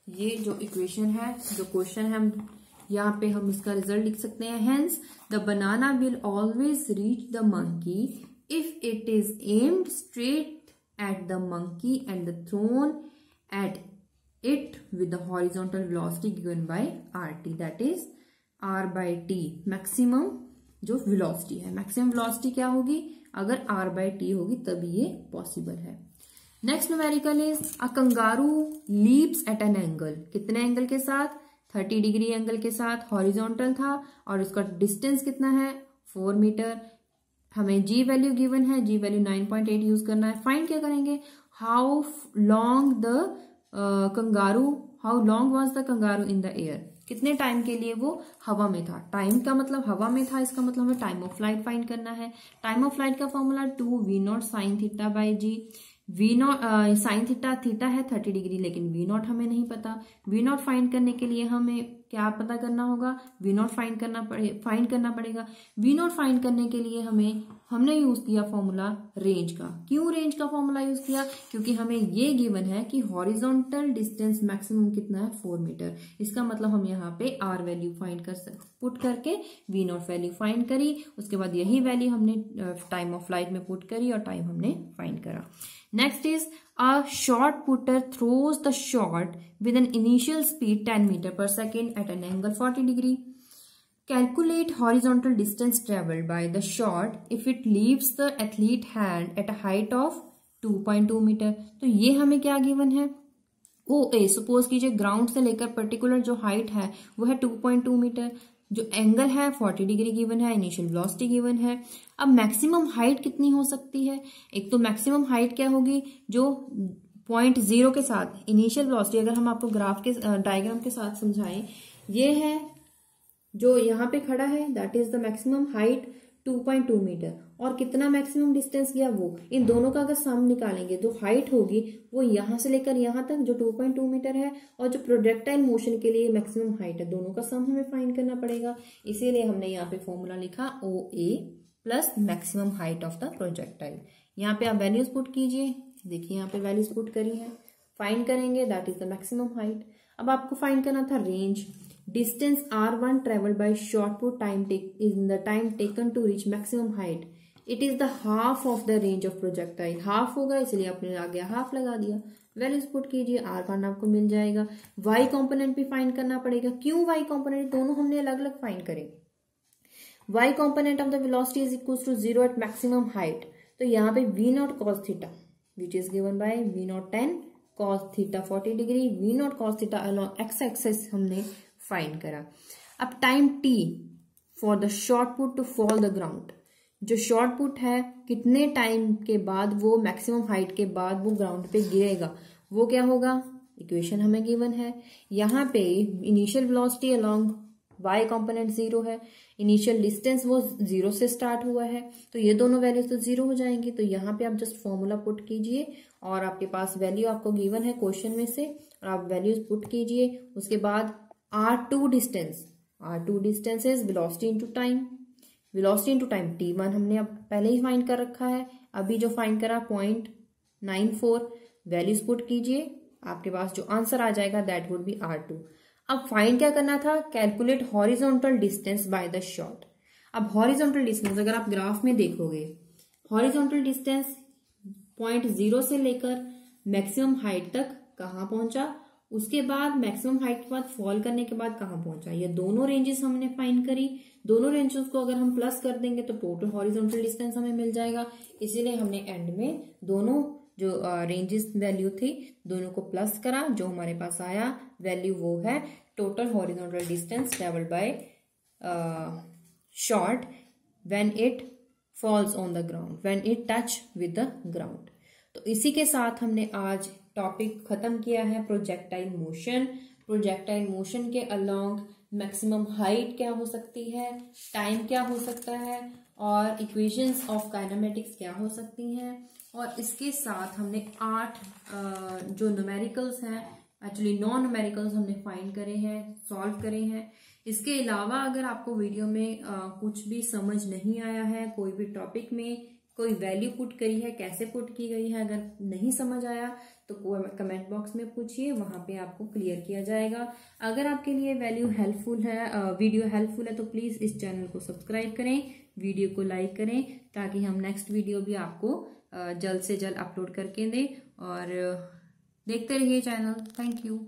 ये जो इक्वेशन है, जो क्वेश्चन है, हम यहाँ पे हम इसका रिज़ल्ट लिख सकते हैं। Hence the banana will always reach the monkey if it is aimed straight at the monkey and the thrown at it with the horizontal velocity given by R T that is R by T maximum जो velocity है। Maximum velocity क्या होगी? अगर are by T होगी, तभी ये possible है। Next numerical is a kangaroo leaps at an angle कितने एंगल के साथ? 30 डिग्री एंगल के साथ हॉरिजॉन्टल था और उसका डिस्टेंस कितना है? फोर मीटर हमें जी वैल्यू गिवन है। जी वैल्यू 9.8 यूज़ करना है। फाइंड क्या करेंगे? How long the kangaroo how long was the kangaroo in the air कितने टाइम के लिए वो हवा में था? टाइम का मतलब हवा में था। इसका मतलब हमें टाइम ऑफ़ फ़्लाइट फाइंड करना है। टाइम ऑफ़ फ़्लाइट का formula two v naught sine theta by g v naught sine theta theta है थर्टी डिग्री लेकिन वी नॉट हमें नहीं पता। वी नॉट फाइंड करने के लिए हमें क्या पता करना होगा। वी नॉट फाइंड करना पड़े फाइंड करना पड़ेगा। वी नॉट फाइंड करने के लिए हमें, हमने यूज़ किया फॉर्मूला रेंज का। क्यों रेंज का फॉर्मूला यूज़ किया? क्योंकि हमें ये गिवन है कि हॉरिजॉन्टल डिस्टेंस मैक्सिमम कितना है? फोर मीटर इसका मतलब हम यहाँ पे आर वैल्यू फाइंड कर पुट करके वी नॉट वैल्यू फाइंड करी। उसके बाद यही वैल्यू हमने टाइम ऑफ़ फ़्लाइट में पुट करी और टाइम हमने फाइंड करा। Next is a shot putter throws the shot with an initial speed 10 metre per second at an angle 40 degree Calculate horizontal distance traveled by the shot if it leaves the athlete hand at a height of 2.2 metre तो ये हमें क्या given है? ओ, ए suppose कीजिए ground से लेकर particular जो height है, वो है 2.2 मीटर जो एंगल है 40 डिग्री गिवन है इनिशियल वेलोसिटी गिवन है। अब मैक्सिमम हाइट कितनी हो सकती है? एक तो मैक्सिमम हाइट क्या होगी? जो पॉइंट ज़ीरो के साथ इनिशियल वेलोसिटी अगर हम आपको ग्राफ के डायग्राम के साथ समझाएँ, ये है जो यहाँ पे खड़ा है that is the maximum height 2.2 metre और कितना मैक्सिमम डिस्टेंस गया वो? इन दोनों का अगर सम निकालेंगे, जो हाइट होगी, वो यहाँ से लेकर यहाँ तक, जो 2.2 मीटर है, और जो प्रोजेक्टाइल मोशन के लिए मैक्सिमम हाइट है, दोनों का सम हमें फाइंड करना पड़ेगा। इसीलिए हमने यहाँ पे फॉर्मूला लिखा O A plus maximum height of the projectile यहाँ पे आप वैल्यूज़ पुट कीजिए। देखिए यहाँ पे वैल्यूज़ पुट करी है। फाइंड करेंगे that is the maximum height अब आपको फाइंड करना था range distance r1 traveled by shot put time take is the time taken to reach maximum height it is the half of the range of projectile. Half होगा, इसलिए आपने आगे half लगा दिया। वैल्यूज़ पुट कीजिए are one आपको मिल जाएगा। वाई कॉम्पोनेंट भी फाइंड करना पड़ेगा। क्यों वाई कॉम्पोनेंट दोनों हमने अलग अलग फाइंड करे। Y component of the velocity is equal to zero at maximum height तो यहाँ पे v naught cos theta which is given by v naught ten cos theta forty degree v naught cos theta along x axis हमने find करा। अब time t for the shot put to fall the ground जो shot put है, कितने time के बाद वो maximum height के बाद वो ग्राउंड पे गिरेगा? वो क्या होगा? इक्वेशन हमें गिवन है। यहाँ पे initial velocity along y component zero है। इनिशियल डिस्टेंस वो ज़ीरो से स्टार्ट हुआ है। तो ये दोनों वैल्यूज़ तो ज़ीरो हो जाएँगी। तो यहाँ पे आप जस्ट फॉर्मूला पुट कीजिए और आपके पास वैल्यू आपको गिवन है क्वेश्चन में से। और आप वैल्यूज़ पुट कीजिए। उसके बाद r two distance r two distance is velocity into time velocity into time t one हमने अब पहले ही फाइंड कर रखा है। अभी जो फाइंड करा point nine four values put कीजिए। आपके पास जो आंसर आ जाएगा that would be R two अब फाइंड क्या करना था? Calculate horizontal distance by the shot अब हॉरिजोंटल डिस्टेंस अगर आप ग्राफ में देखोगे हॉरिजोंटल डिस्टेंस पॉइंट ज़ीरो से लेकर मैक्सिमम हाइट तक कहाँ पहुँचा? उसके बाद मैक्सिमम हाइट के बाद फॉल करने के बाद कहाँ पहुँचा? ये दोनों रेंजेस हमने फाइंड करी। दोनों रेंजेस को अगर हम प्लस कर देंगे तो टोटल हॉरिजॉन्टल डिस्टेंस हमें मिल जाएगा। इसीलिए हमने एंड में दोनों जो रेंजेस वैल्यू थी, दोनों को प्लस करा, जो हमारे पास आया वैल्यू वो है total horizontal distance travel by shot when it falls on the ground when it touch with the ground तो इसी के साथ हमने आज टॉपिक खत्म किया है प्रोजेक्टाइल मोशन प्रोजेक्टाइल मोशन के अलोंग मैक्सिमम हाइट क्या हो सकती है टाइम क्या हो सकता है और इक्वेशंस ऑफ़ काइनामेटिक्स क्या हो सकती हैं। और इसके साथ हमने आठ जो न्यूमेरिकल्स हैं एक्चुअली नॉन न्यूमेरिकल्स हमने फाइंड करे हैं सॉल्व करे हैं। इसके अलावा अगर आपको वीडियो में आ, कुछ भी समझ नहीं आया है कोई भी टॉपिक में कोई वैल्यू पुट करी है, कैसे पुट की गई है, अगर नहीं समझ आया तो कमेंट बॉक्स में पूछिए, वहाँ पे आपको क्लियर किया जाएगा। अगर आपके लिए वैल्यू हेल्पफुल है वीडियो हेल्पफुल है तो प्लीज़ इस चैनल को सब्सक्राइब करें वीडियो को लाइक करें, ताकि हम नेक्स्ट वीडियो भी आपको जल्द से जल्द अपलोड करके दें, और, देखते रहिए चैनल थैंक यू